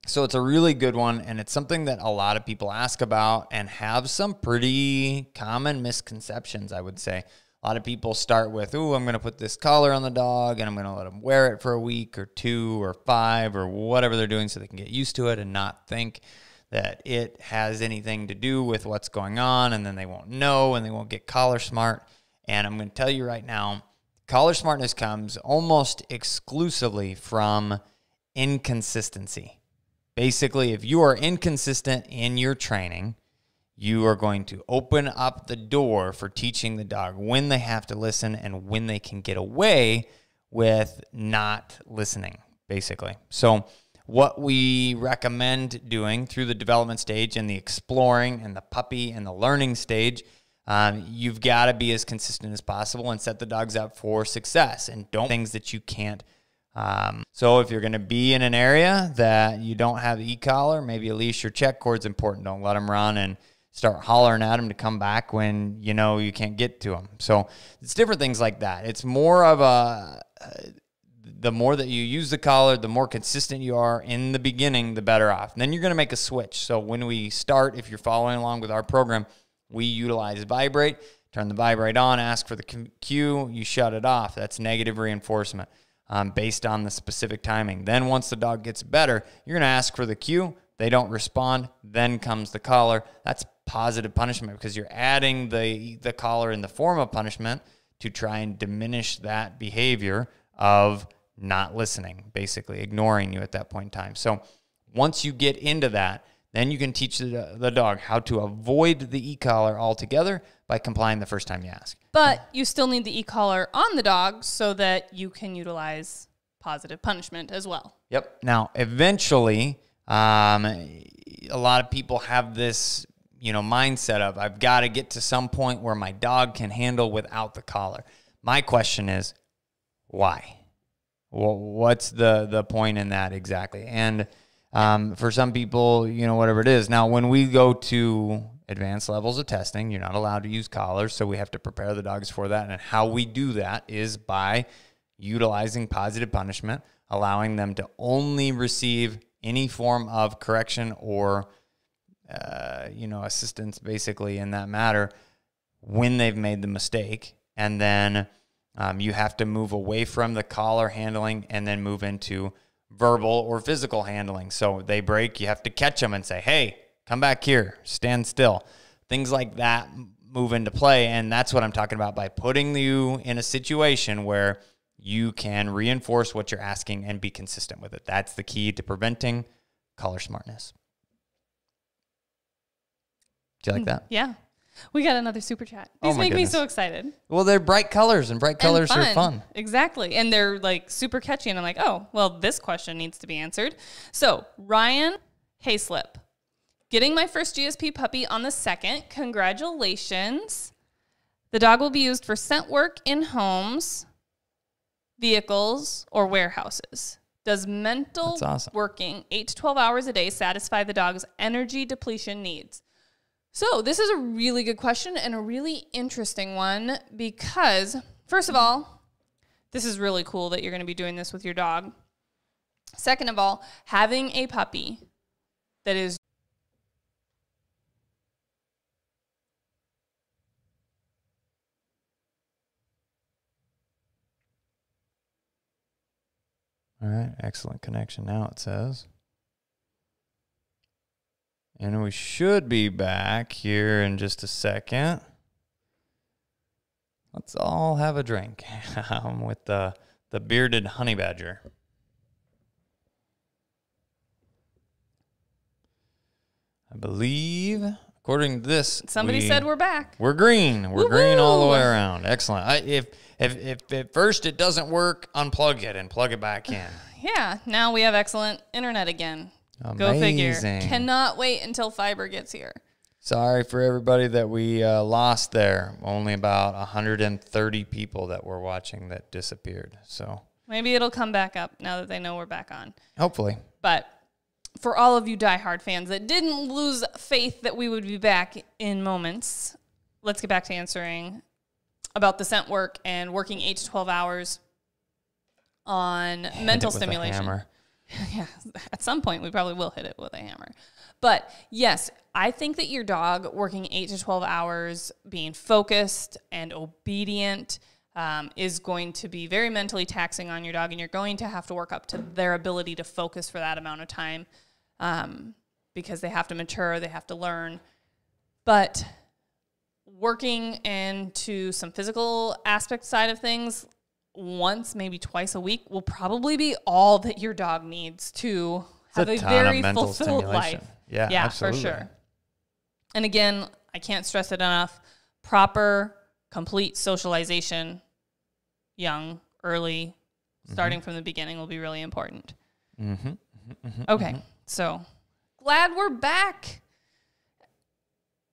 so it's a really good one, and it's something that a lot of people ask about and have some pretty common misconceptions, I would say. A lot of people start with, "Ooh, I'm going to put this collar on the dog, and I'm going to let them wear it for a week or two or five or whatever they're doing, so they can get used to it and not think that it has anything to do with what's going on, and then they won't know and they won't get collar smart." And I'm going to tell you right now, collar smartness comes almost exclusively from inconsistency. Basically, if you are inconsistent in your training, you are going to open up the door for teaching the dog when they have to listen and when they can get away with not listening, basically. So, what we recommend doing through the development stage and the exploring and the puppy and the learning stage, um, you've got to be as consistent as possible and set the dogs up for success and don't things that you can't um, so if you're going to be in an area that you don't have e-collar, maybe a leash or check cord's important. Don't let them run and start hollering at them to come back when you know you can't get to them. So it's different things like that. It's more of a uh, the more that you use the collar, the more consistent you are in the beginning, the better off. And then you're going to make a switch. So when we start, if you're following along with our program, we utilize vibrate. Turn the vibrate on, ask for the cue, you shut it off. That's negative reinforcement um, based on the specific timing. Then, once the dog gets better, you're going to ask for the cue. They don't respond. Then comes the collar. That's positive punishment because you're adding the, the collar in the form of punishment to try and diminish that behavior of not listening, basically ignoring you at that point in time. So, once you get into that, then you can teach the, the dog how to avoid the e collar altogether by complying the first time you ask. But you still need the e collar on the dog so that you can utilize positive punishment as well. Yep. Now, eventually, um, a lot of people have this, you know, mindset of I've got to get to some point where my dog can handle without the collar. My question is, why? Well, what's the the point in that exactly? And um, for some people, you know, whatever it is. Now, when we go to advanced levels of testing, you're not allowed to use collars, so we have to prepare the dogs for that. And how we do that is by utilizing positive punishment, allowing them to only receive any form of correction or, uh, you know, assistance, basically in that matter, when they've made the mistake, and then um, you have to move away from the collar handling and then move into verbal or physical handling. So they break, you have to catch them and say, hey, come back here, stand still. Things like that move into play. And that's what I'm talking about by putting you in a situation where you can reinforce what you're asking and be consistent with it. That's the key to preventing collar smartness. Do you like hmm. that? Yeah. We got another super chat. Oh These oh make goodness. me so excited. Well, they're bright colors, and bright colors and fun. are fun. Exactly. And they're like super catchy. And I'm like, oh, well, this question needs to be answered. So, Ryan Hayslip, getting my first GSP puppy on the second. Congratulations. The dog will be used for scent work in homes, vehicles, or warehouses. Does mental awesome. working 8 to 12 hours a day satisfy the dog's energy depletion needs? So, this is a really good question and a really interesting one because, first of all, this is really cool that you're going to be doing this with your dog. Second of all, having a puppy that is All right, excellent connection now it says. And we should be back here in just a second. Let's all have a drink (laughs) with the, the bearded honey badger. I believe, according to this, somebody we, said we're back. We're green. We're green all the way around. Excellent. I, if if if at first it doesn't work, unplug it and plug it back in. (sighs) yeah. Now we have excellent internet again. Amazing. Go figure. Cannot wait until fiber gets here. Sorry for everybody that we uh, lost there. Only about 130 people that were watching that disappeared. So maybe it'll come back up now that they know we're back on. Hopefully. But for all of you diehard fans that didn't lose faith that we would be back in moments, let's get back to answering about the scent work and working eight to 12 hours on mental with a stimulation. (laughs) yeah, at some point we probably will hit it with a hammer. But yes, I think that your dog working eight to 12 hours, being focused and obedient, um, is going to be very mentally taxing on your dog, and you're going to have to work up to their ability to focus for that amount of time um, because they have to mature, they have to learn. But working into some physical aspect side of things once, maybe twice a week will probably be all that your dog needs to have a a, very fulfilled life. Yeah, yeah, absolutely. for sure. And again, I can't stress it enough. Proper, complete socialization, young, early, starting from the beginning will be really important. Mm-hmm. Okay, so glad we're back.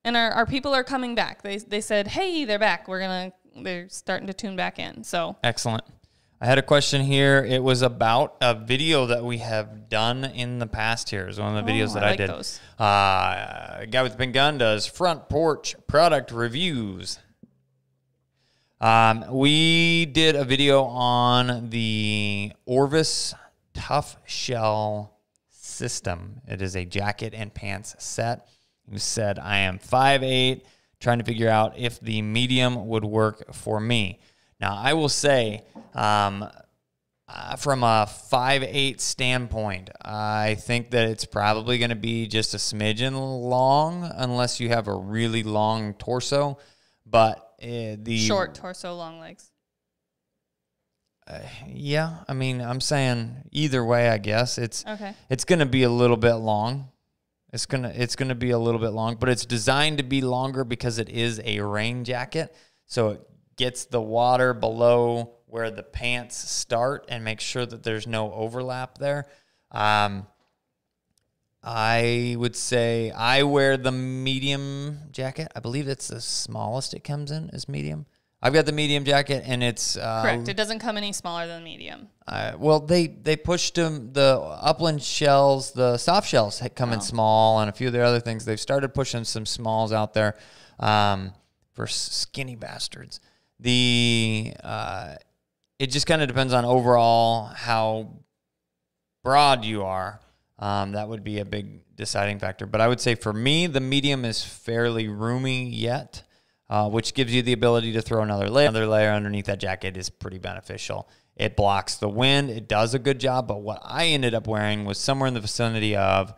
And our, our people are coming back. They, they said, hey, they're back. We're going to, they're starting to tune back in. So, Excellent. I had a question here. It was about a video that we have done in the past here. It was one of the videos Oh, that I I, like did. those. Uh, a guy with a big gun does front porch product reviews. Um, we did a video on the Orvis Tough Shell system. It is a jacket and pants set. You said, I am 5'8, trying to figure out if the medium would work for me. Now, I will say, um, uh, from a 5'8 standpoint, I think that it's probably going to be just a smidgen long unless you have a really long torso. But uh, the short torso, long legs. yeah, I mean, I'm saying either way, I guess it's Okay. it's going to be a little bit long. It's to it's to be a little bit long, but it's designed to be longer because it is a rain jacket. So it gets the water below where the pants start and make sure that there's no overlap there. Um, I would say I wear the medium jacket. I believe it's the smallest it comes in is medium. I've got the medium jacket and it's uh, Correct. It doesn't come any smaller than medium. uh, well, they they pushed them the upland shells, the soft shells had come in small, and a few of the other things. They've started pushing some smalls out there um, for skinny bastards. The uh, it just kind of depends on overall how broad you are. Um, that would be a big deciding factor. But I would say for me, the medium is fairly roomy yet, uh, which gives you the ability to throw another layer. Another layer underneath that jacket is pretty beneficial. It blocks the wind. It does a good job. But what I ended up wearing was somewhere in the vicinity of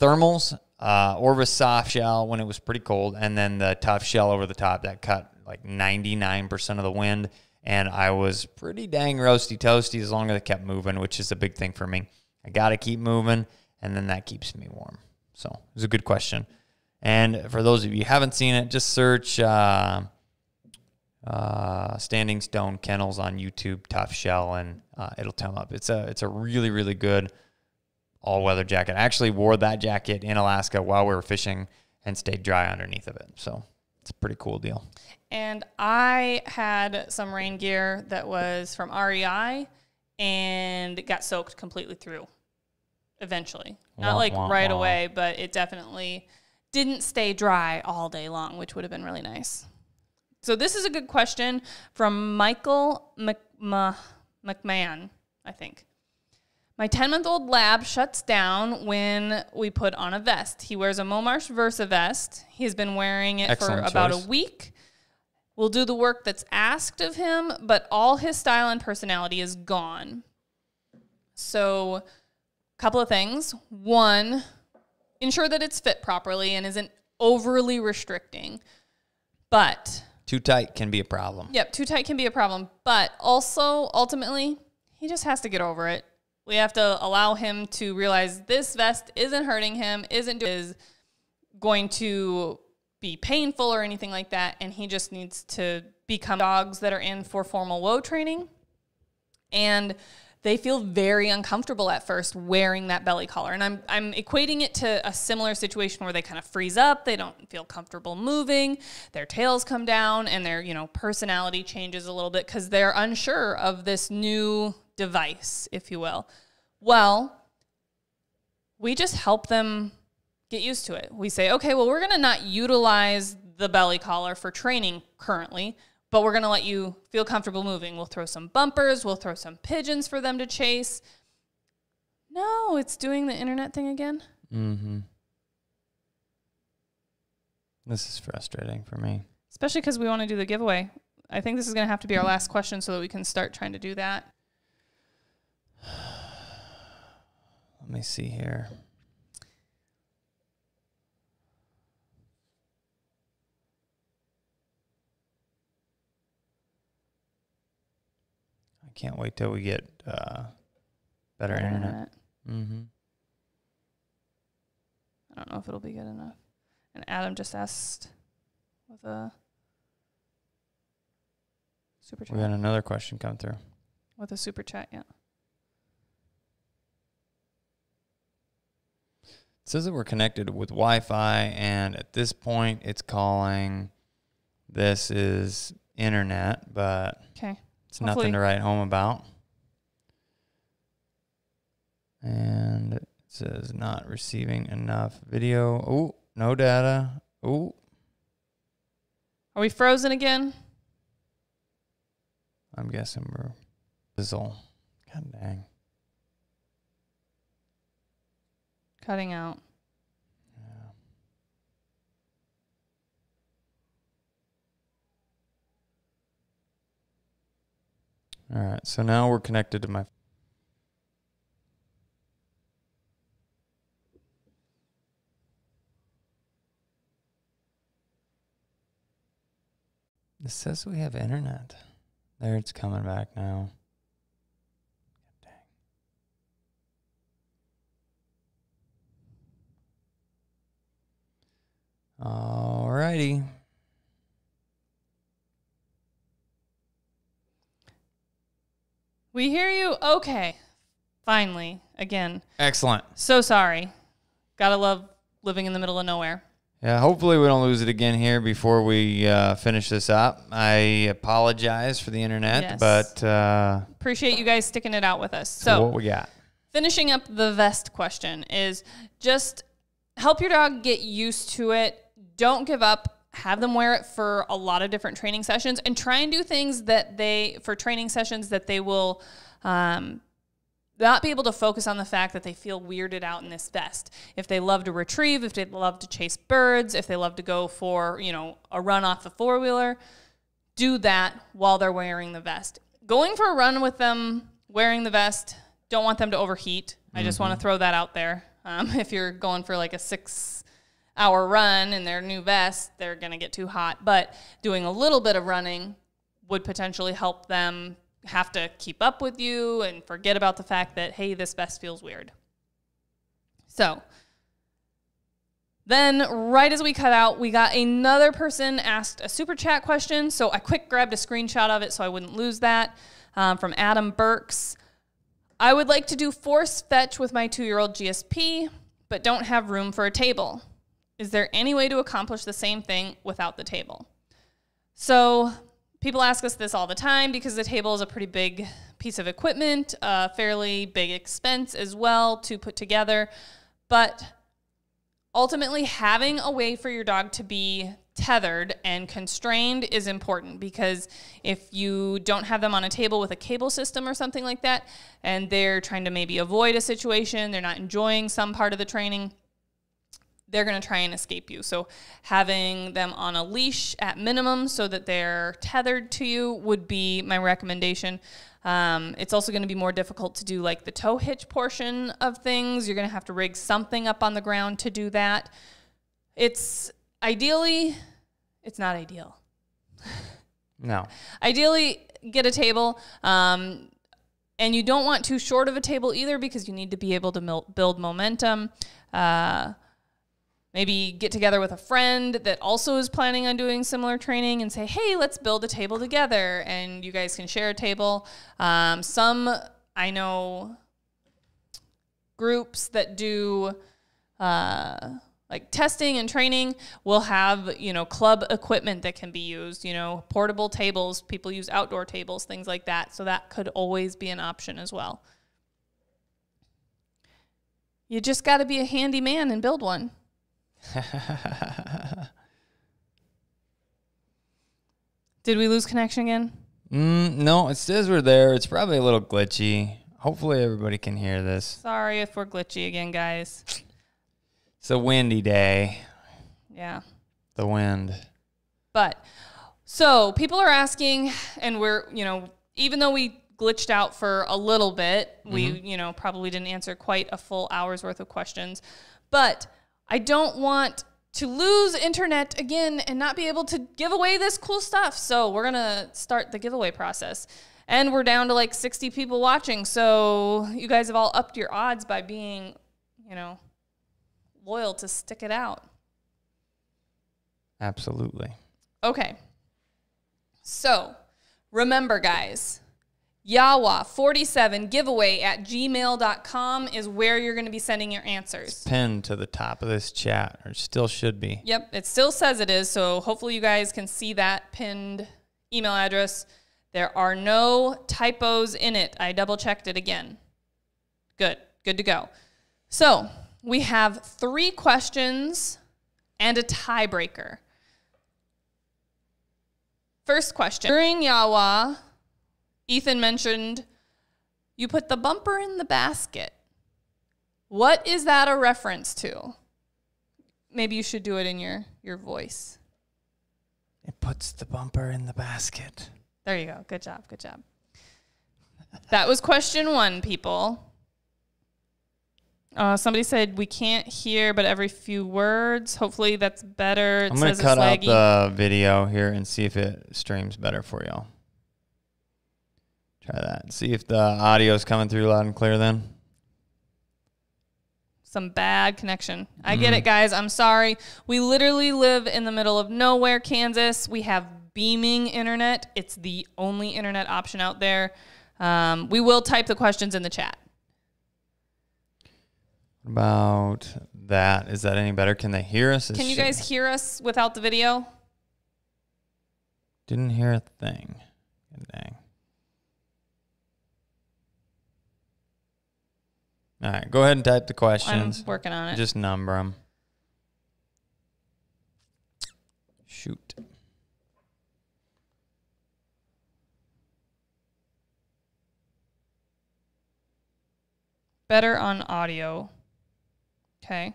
thermals, uh, Orvis soft shell when it was pretty cold, and then the tough shell over the top that cut like 99% of the wind. And I was pretty dang roasty toasty as long as it kept moving, which is a big thing for me. I got to keep moving, and then that keeps me warm. So it was a good question. And for those of you who haven't seen it, just search uh, uh, Standing Stone Kennels on YouTube, Tough Shell, and uh, it'll come up. It's a it's a really really good all weather jacket. I actually wore that jacket in Alaska while we were fishing and stayed dry underneath of it. So it's a pretty cool deal. And I had some rain gear that was from REI and it got soaked completely through eventually. Not Wah, like wah, right wah. away, but it definitely didn't stay dry all day long, which would have been really nice. So this is a good question from Michael McMahon, I think. My 10 month old lab shuts down when we put on a vest. He wears a Momarsh Versa vest. He's been wearing it Excellent for about choice. a week. Will do the work that's asked of him, but all his style and personality is gone. So, a couple of things. One, ensure that it's fit properly and isn't overly restricting. But Too tight can be a problem. Yep, too tight can be a problem, but also ultimately, he just has to get over it. We have to allow him to realize this vest isn't hurting him, isn't do- is going to be painful or anything like that, and he just needs to become dogs that are in for formal whoa training. And they feel very uncomfortable at first wearing that belly collar. And I'm I'm equating it to a similar situation where they kind of freeze up, they don't feel comfortable moving, their tails come down and their, you know, personality changes a little bit cuz they're unsure of this new device, if you will. Well, we just help them get used to it. We say, "Okay, well, we're going to not utilize the belly collar for training currently. But we're going to let you feel comfortable moving. We'll throw some bumpers, we'll throw some pigeons for them to chase. No, it's doing the internet thing again. Mm-hmm. This is frustrating for me. Especially because we want to do the giveaway. I think this is going to have to be our last question so that we can start trying to do that. (sighs) Let me see here. I can't wait till we get uh, better internet. Mm-hmm. I don't know if it'll be good enough. And Adam just asked with a super chat. We got another question come through. with a super chat, yeah. It says that we're connected with Wi-Fi, and at this point, it's calling this is internet, but Okay. It's Hopefully- nothing to write home about. And it says not receiving enough video. Oh, no data. Oh, Are we frozen again? I'm guessing we're fizzle. God dang. Cutting out. All right, so now we're connected to my. It says we have internet. There, it's coming back now. Dang. All righty. We hear you. Okay. Finally. Again. Excellent. So sorry. Gotta love living in the middle of nowhere. Yeah, hopefully we don't lose it again here before we uh, finish this up. I apologize for the internet, Yes. but uh, Appreciate you guys sticking it out with us. so So, what we got? finishing up the vest question is just help your dog get used to it. Don't give up. Have them wear it for a lot of different training sessions and try and do things that they, for training sessions, that they will um, not be able to focus on the fact that they feel weirded out in this vest. If they love to retrieve, if they love to chase birds, if they love to go for, you know, a run off the four wheeler, do that while they're wearing the vest. Going for a run with them wearing the vest, don't want them to overheat. I just want to throw that out there. Um, (laughs) if you're going for like a six hour run in their new vest, they're going to get too hot. But doing a little bit of running would potentially help them have to keep up with you and forget about the fact that, hey, this vest feels weird. So, then, right as we cut out, we got another person asked a super chat question. So I quick grabbed a screenshot of it so I wouldn't lose that um, from Adam Burks. I would like to do force fetch with my two year old GSP, but don't have room for a table. Is there any way to accomplish the same thing without the table? So people ask us this all the time because the table is a pretty big piece of equipment, a fairly big expense as well to put together. But ultimately having a way for your dog to be tethered and constrained is important because if you don't have them on a table with a cable system or something like that and they're trying to maybe avoid a situation they're not enjoying some part of the training they're going to try and escape you so having them on a leash at minimum so that they're tethered to you would be my recommendation um, it's also going to be more difficult to do like the toe hitch portion of things. You're going to have to rig something up on the ground to do that. It's ideally, it's not ideal. No. Ideally, get a table. Um, and you don't want too short of a table either because you need to be able to mil- build momentum. Uh, maybe get together with a friend that also is planning on doing similar training and say, hey, let's build a table together. And you guys can share a table. Um, some, I know, groups that do uh, like testing and training will have, you know, club equipment that can be used, you know, portable tables. People use outdoor tables, things like that. So that could always be an option as well. You just got to be a handy man and build one. (laughs) Did we lose connection again? Mm, no, it says we're there. It's probably a little glitchy. Hopefully, everybody can hear this. Sorry if we're glitchy again, guys. It's a windy day. Yeah. The wind. But so people are asking, and we're, you know, even though we glitched out for a little bit, we, you know, probably didn't answer quite a full hour's worth of questions. But I don't want to lose internet again and not be able to give away this cool stuff. So we're going to start the giveaway process. And we're down to like 60 people watching. So you guys have all upped your odds by being, you know, loyal to stick it out. Absolutely. Okay. So remember, guys, Yawa47 giveaway at gmail.com is where you're going to be sending your answers. Pinned to the top of this chat, or still should be. Yep, it still says it is. So hopefully you guys can see that pinned email address. There are no typos in it. I double checked it again. Good, good to go. So we have three questions and a tiebreaker. First question. During Yawa, Ethan mentioned you put the bumper in the basket. What is that a reference to? Maybe you should do it in your, your voice. It puts the bumper in the basket. There you go. Good job. Good job. That was question one, people. Uh, somebody said we can't hear, but every few words. Hopefully that's better. It I'm gonna cut out laggy. the video here and see if it streams better for y'all. See if the audio is coming through loud and clear then. Some bad connection. I get Mhm. it, guys. I'm sorry. We literally live in the middle of nowhere, Kansas. We have beaming internet. It's the only internet option out there. Um, we will type the questions in the chat. About that? Is that any better? Can they hear us? Is Can you guys hear us without the video? Didn't hear a thing. Dang. All right, go ahead and type the questions. I'm working on it. Just number them. Shoot. Better on audio. Okay.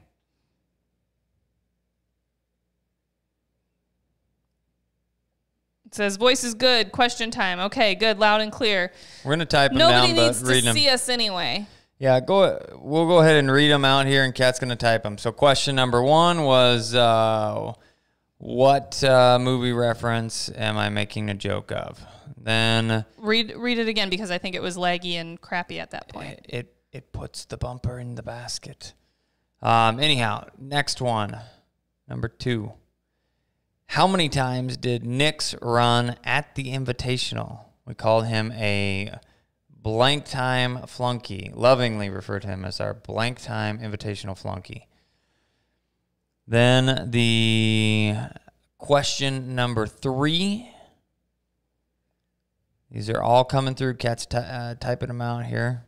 It says voice is good. Question time. Okay, good, loud and clear. We're gonna type them Nobody down, needs but to read them. see us anyway. Yeah, go. We'll go ahead and read them out here, and Kat's gonna type them. So, question number one was, uh, what uh, movie reference am I making a joke of? Then Read read it again because I think it was laggy and crappy at that point. it it, it puts the bumper in the basket. Um, anyhow, next one, number two. How many times did Nix run at the Invitational? We called him a blank time flunky. Lovingly refer to him as our blank time Invitational flunky. Then the question number three. These are all coming through. Kat's uh, typing them out here.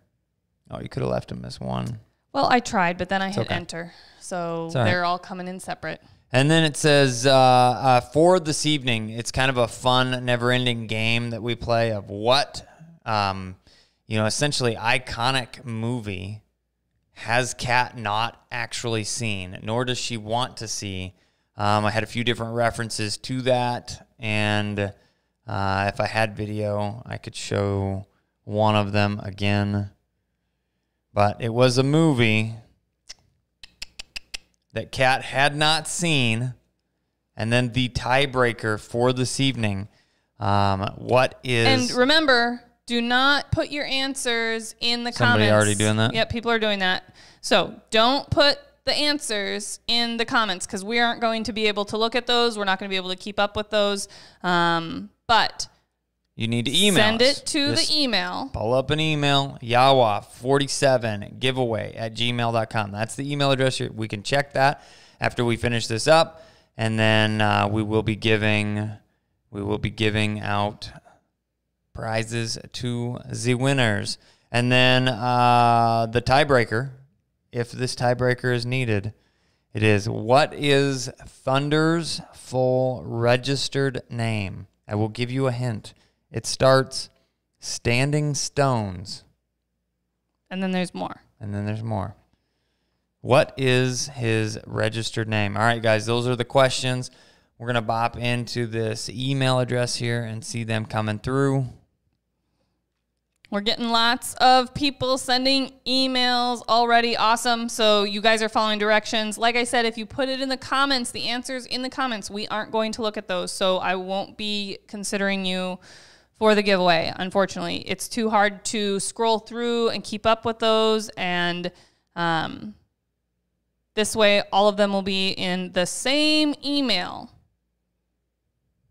Oh, you could have left them as one. Well, I tried, but then I hit okay. enter. So It's right. they're all coming in separate. And then it says uh, uh, for this evening, it's kind of a fun, never-ending game that we play of what, um, you know, essentially iconic movie has Kat not actually seen, nor does she want to see. Um, I had a few different references to that, and uh, if I had video, I could show one of them again. But it was a movie that Kat had not seen. And then the tiebreaker for this evening. Um, what is And remember, do not put your answers in the comments. Somebody comments. already doing that? Yep, people are doing that. So don't put the answers in the comments because we aren't going to be able to look at those. We're not going to be able to keep up with those. Um, but you need to email send us. it to Just the email. Pull up an email, Yawa47 giveaway at gmail.com. That's the email address. We can check that after we finish this up. And then uh, we will be giving we will be giving out prizes to the winners. And then uh, the tiebreaker, if this tiebreaker is needed, it is what is Thunder's full registered name? I will give you a hint. It starts Standing Stones, And then there's more. and then there's more. What is his registered name? All right, guys, those are the questions. We're going to bop into this email address here and see them coming through. We're getting lots of people sending emails already. Awesome. So you guys are following directions. Like I said, if you put it in the comments, the answers in the comments, we aren't going to look at those. So I won't be considering you for the giveaway. Unfortunately, it's too hard to scroll through and keep up with those. And um, this way, all of them will be in the same email.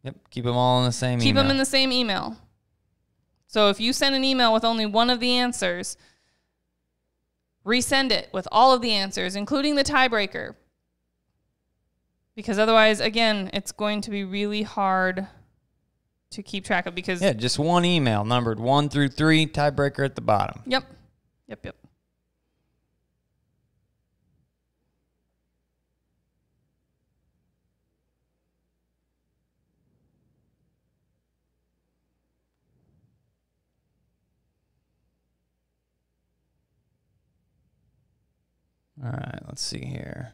Yep, keep them all in the same email. Keep email. them in the same email. So if you send an email with only one of the answers, resend it with all of the answers, including the tiebreaker. Because otherwise, again, it's going to be really hard to keep track of because yeah, just one email numbered one through three, tiebreaker at the bottom. Yep. Yep, yep. All right, let's see here.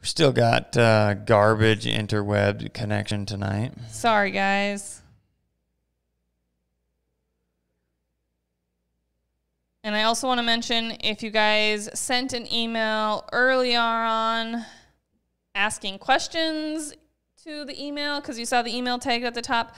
We still got uh, garbage interweb connection tonight. Sorry, guys. And I also want to mention if you guys sent an email earlier on asking questions to the email because you saw the email tag at the top,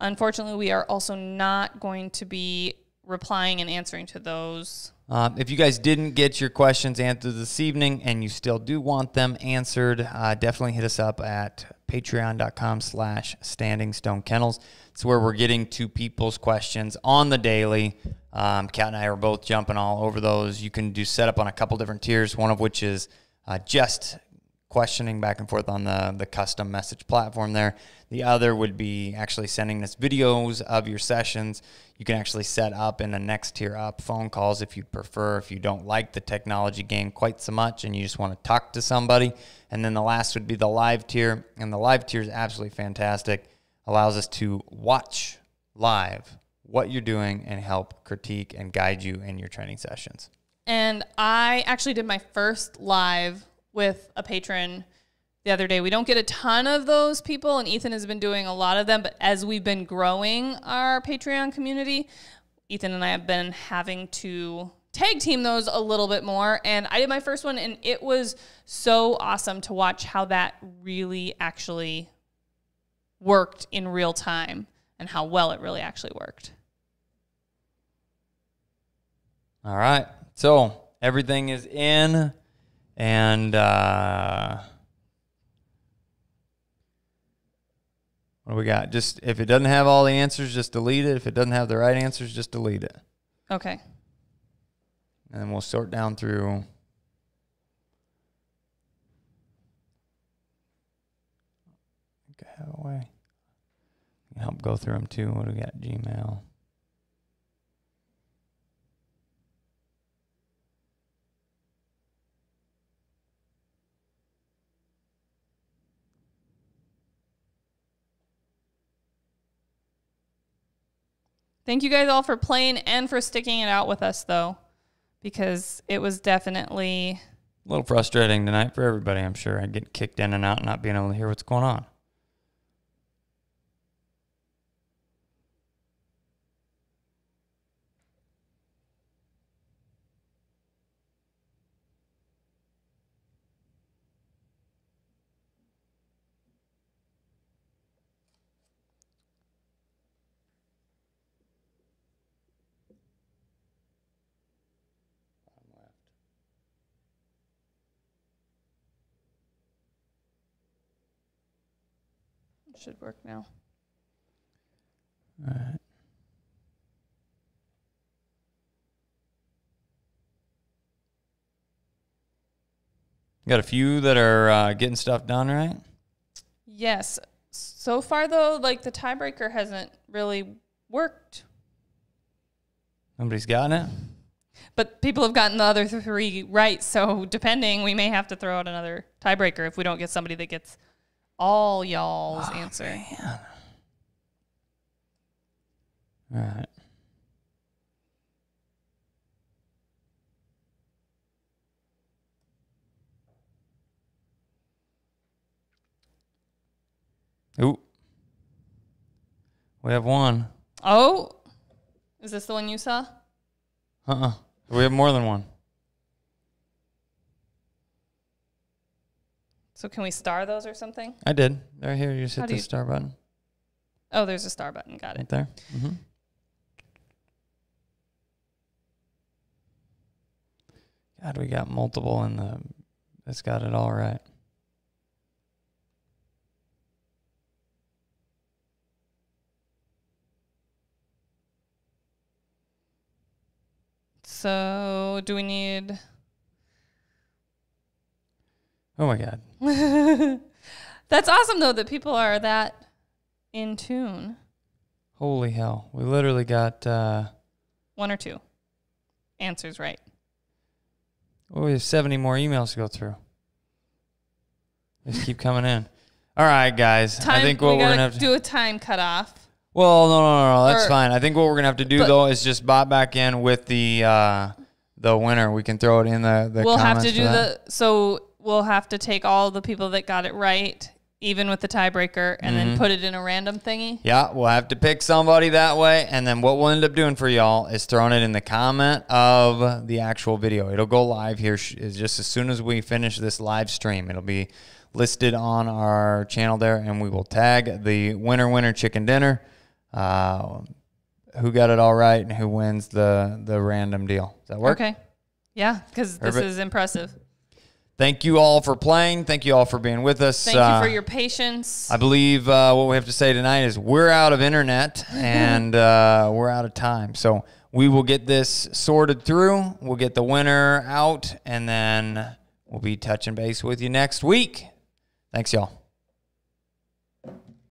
unfortunately, we are also not going to be replying and answering to those. Um, if you guys didn't get your questions answered this evening and you still do want them answered, uh, definitely hit us up at patreon.com slash standing stone kennels. It's where we're getting to people's questions on the daily. Um, Kat and I are both jumping all over those. You can do setup on a couple different tiers, one of which is uh, just questioning back and forth on the, the custom message platform there. The other would be actually sending us videos of your sessions. You can actually set up in the next tier up phone calls if you prefer, if you don't like the technology game quite so much and you just want to talk to somebody. And then the last would be the live tier. And the live tier is absolutely fantastic. Allows us to watch live what you're doing and help critique and guide you in your training sessions. And I actually did my first live with a patron the other day. We don't get a ton of those people, and Ethan has been doing a lot of them. But as we've been growing our Patreon community, Ethan and I have been having to tag team those a little bit more. And I did my first one, and it was so awesome to watch how that really actually worked in real time and how well it really actually worked. All right. So everything is in, and uh, what do we got? Just if it doesn't have all the answers, just delete it. If it doesn't have the right answers, just delete it, Okay. and then we'll sort down through. Okay, have a way. Help go through them too. What do we got? Gmail. Thank you guys all for playing and for sticking it out with us, though, because it was definitely A little frustrating tonight for everybody, I'm sure. I get kicked in and out, not being able to hear what's going on. Should work now. All right. Got a few that are uh, getting stuff done, right? Yes. So far, though, like the tiebreaker hasn't really worked, Nobody's gotten it. but people have gotten the other three right. So depending, we may have to throw out another tiebreaker if we don't get somebody that gets all y'all's oh, answer. Man. All right. Ooh. We have one. Oh. Is this the one you saw? Uh-uh. We have more than one. So can we star those or something? I did. Right here, you just How hit the you- star button. Oh, there's a star button. Got Right it. there. hmm God, we got multiple in the. It's got it all right. So do we need? Oh my God. (laughs) That's awesome though that people are that in tune. Holy hell. We literally got. uh One or two answers right. Oh, we have 70 more emails to go through. Just keep coming in. All right, guys. Time. I think what we are have to do a time cutoff. Well, no, no, no, no. That's Or- fine. I think what we're gonna have to do But- though is just bot back in with the uh the winner. We can throw it in the the. we'll have to do that. the so we'll have to take all the people that got it right, even with the tiebreaker, and Mm-hmm. then put it in a random thingy. Yeah, we'll have to pick somebody that way, and then what we'll end up doing for y'all is throwing it in the comment of the actual video. It'll go live here sh- just as soon as we finish this live stream. It'll be listed on our channel there, and we will tag the winner, winner, chicken dinner. Uh, who got it all right and who wins the the random deal? Does that work? Okay. Yeah, because this is impressive. Thank you all for playing. Thank you all for being with us. Thank Uh, you for your patience. I believe uh, what we have to say tonight is we're out of internet (laughs) and uh, we're out of time. So we will get this sorted through. We'll get the winner out, and then we'll be touching base with you next week. Thanks, y'all.